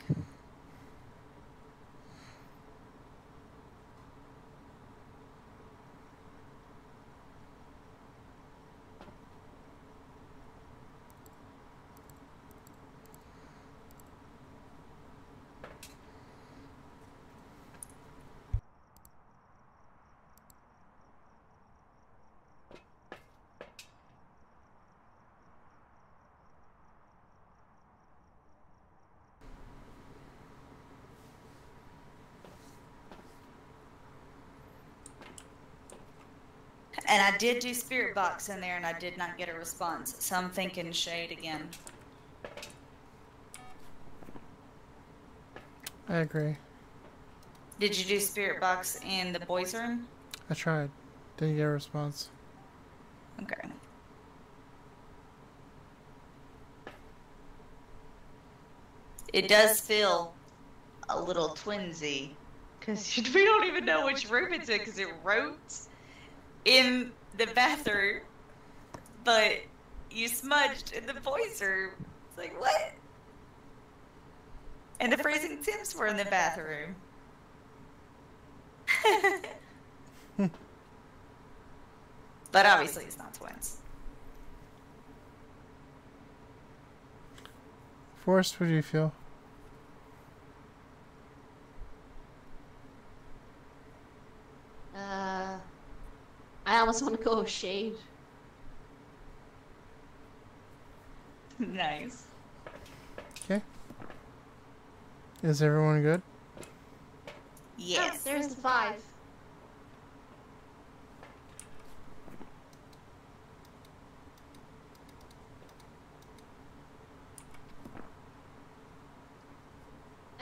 And I did do spirit box in there and I did not get a response. So I'm thinking shade again. I agree. Did you do spirit box in the boys' room? I tried. Didn't get a response. Okay. It does feel a little twinsy because we don't even know which room it's in because it wrote in the bathroom, but you smudged in the boys' room. It's like, what? And the freezing temps were in the bathroom. but obviously, it's not twins. Forrest, what do you feel? I almost want to go with Shade. nice. Okay. Is everyone good? Yes. Oh, there's the five.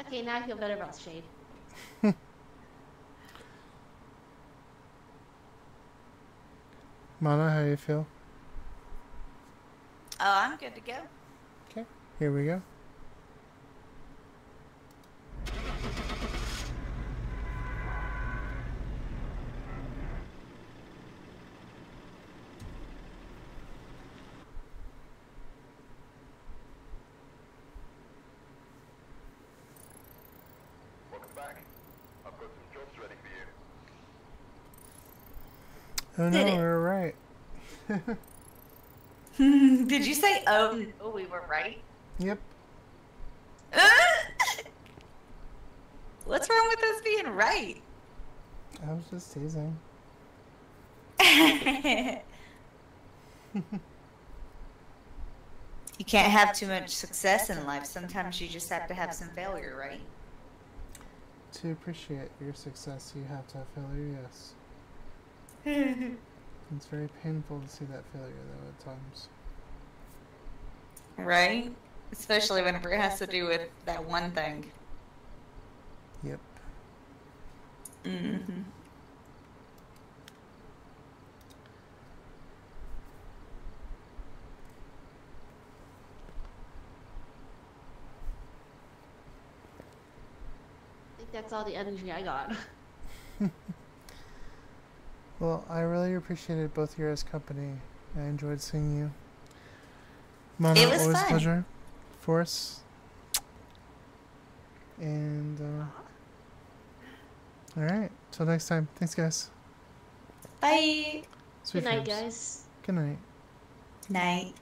Okay, now I feel better about Shade. Mana, how do you feel? Oh, I'm good to go. Okay, here we go. Welcome back. I've got oh, Did you say oh? Oh, we were right. Yep. What's wrong with us being right? I was just teasing. you can't have too much success in life. Sometimes you just have to have some failure, right? To appreciate your success, you have to have failure, yes. It's very painful to see that failure, though, at times. right? Especially whenever it has to do with that one thing. Yep. Mm-hmm. I think that's all the energy I got. Well, I really appreciated both your guys' company. I enjoyed seeing you. Mana, It was always a pleasure. Force. And, uh, alright. Till next time. Thanks, guys. Bye. Sweet Good night, dreams. guys. Good night. Night.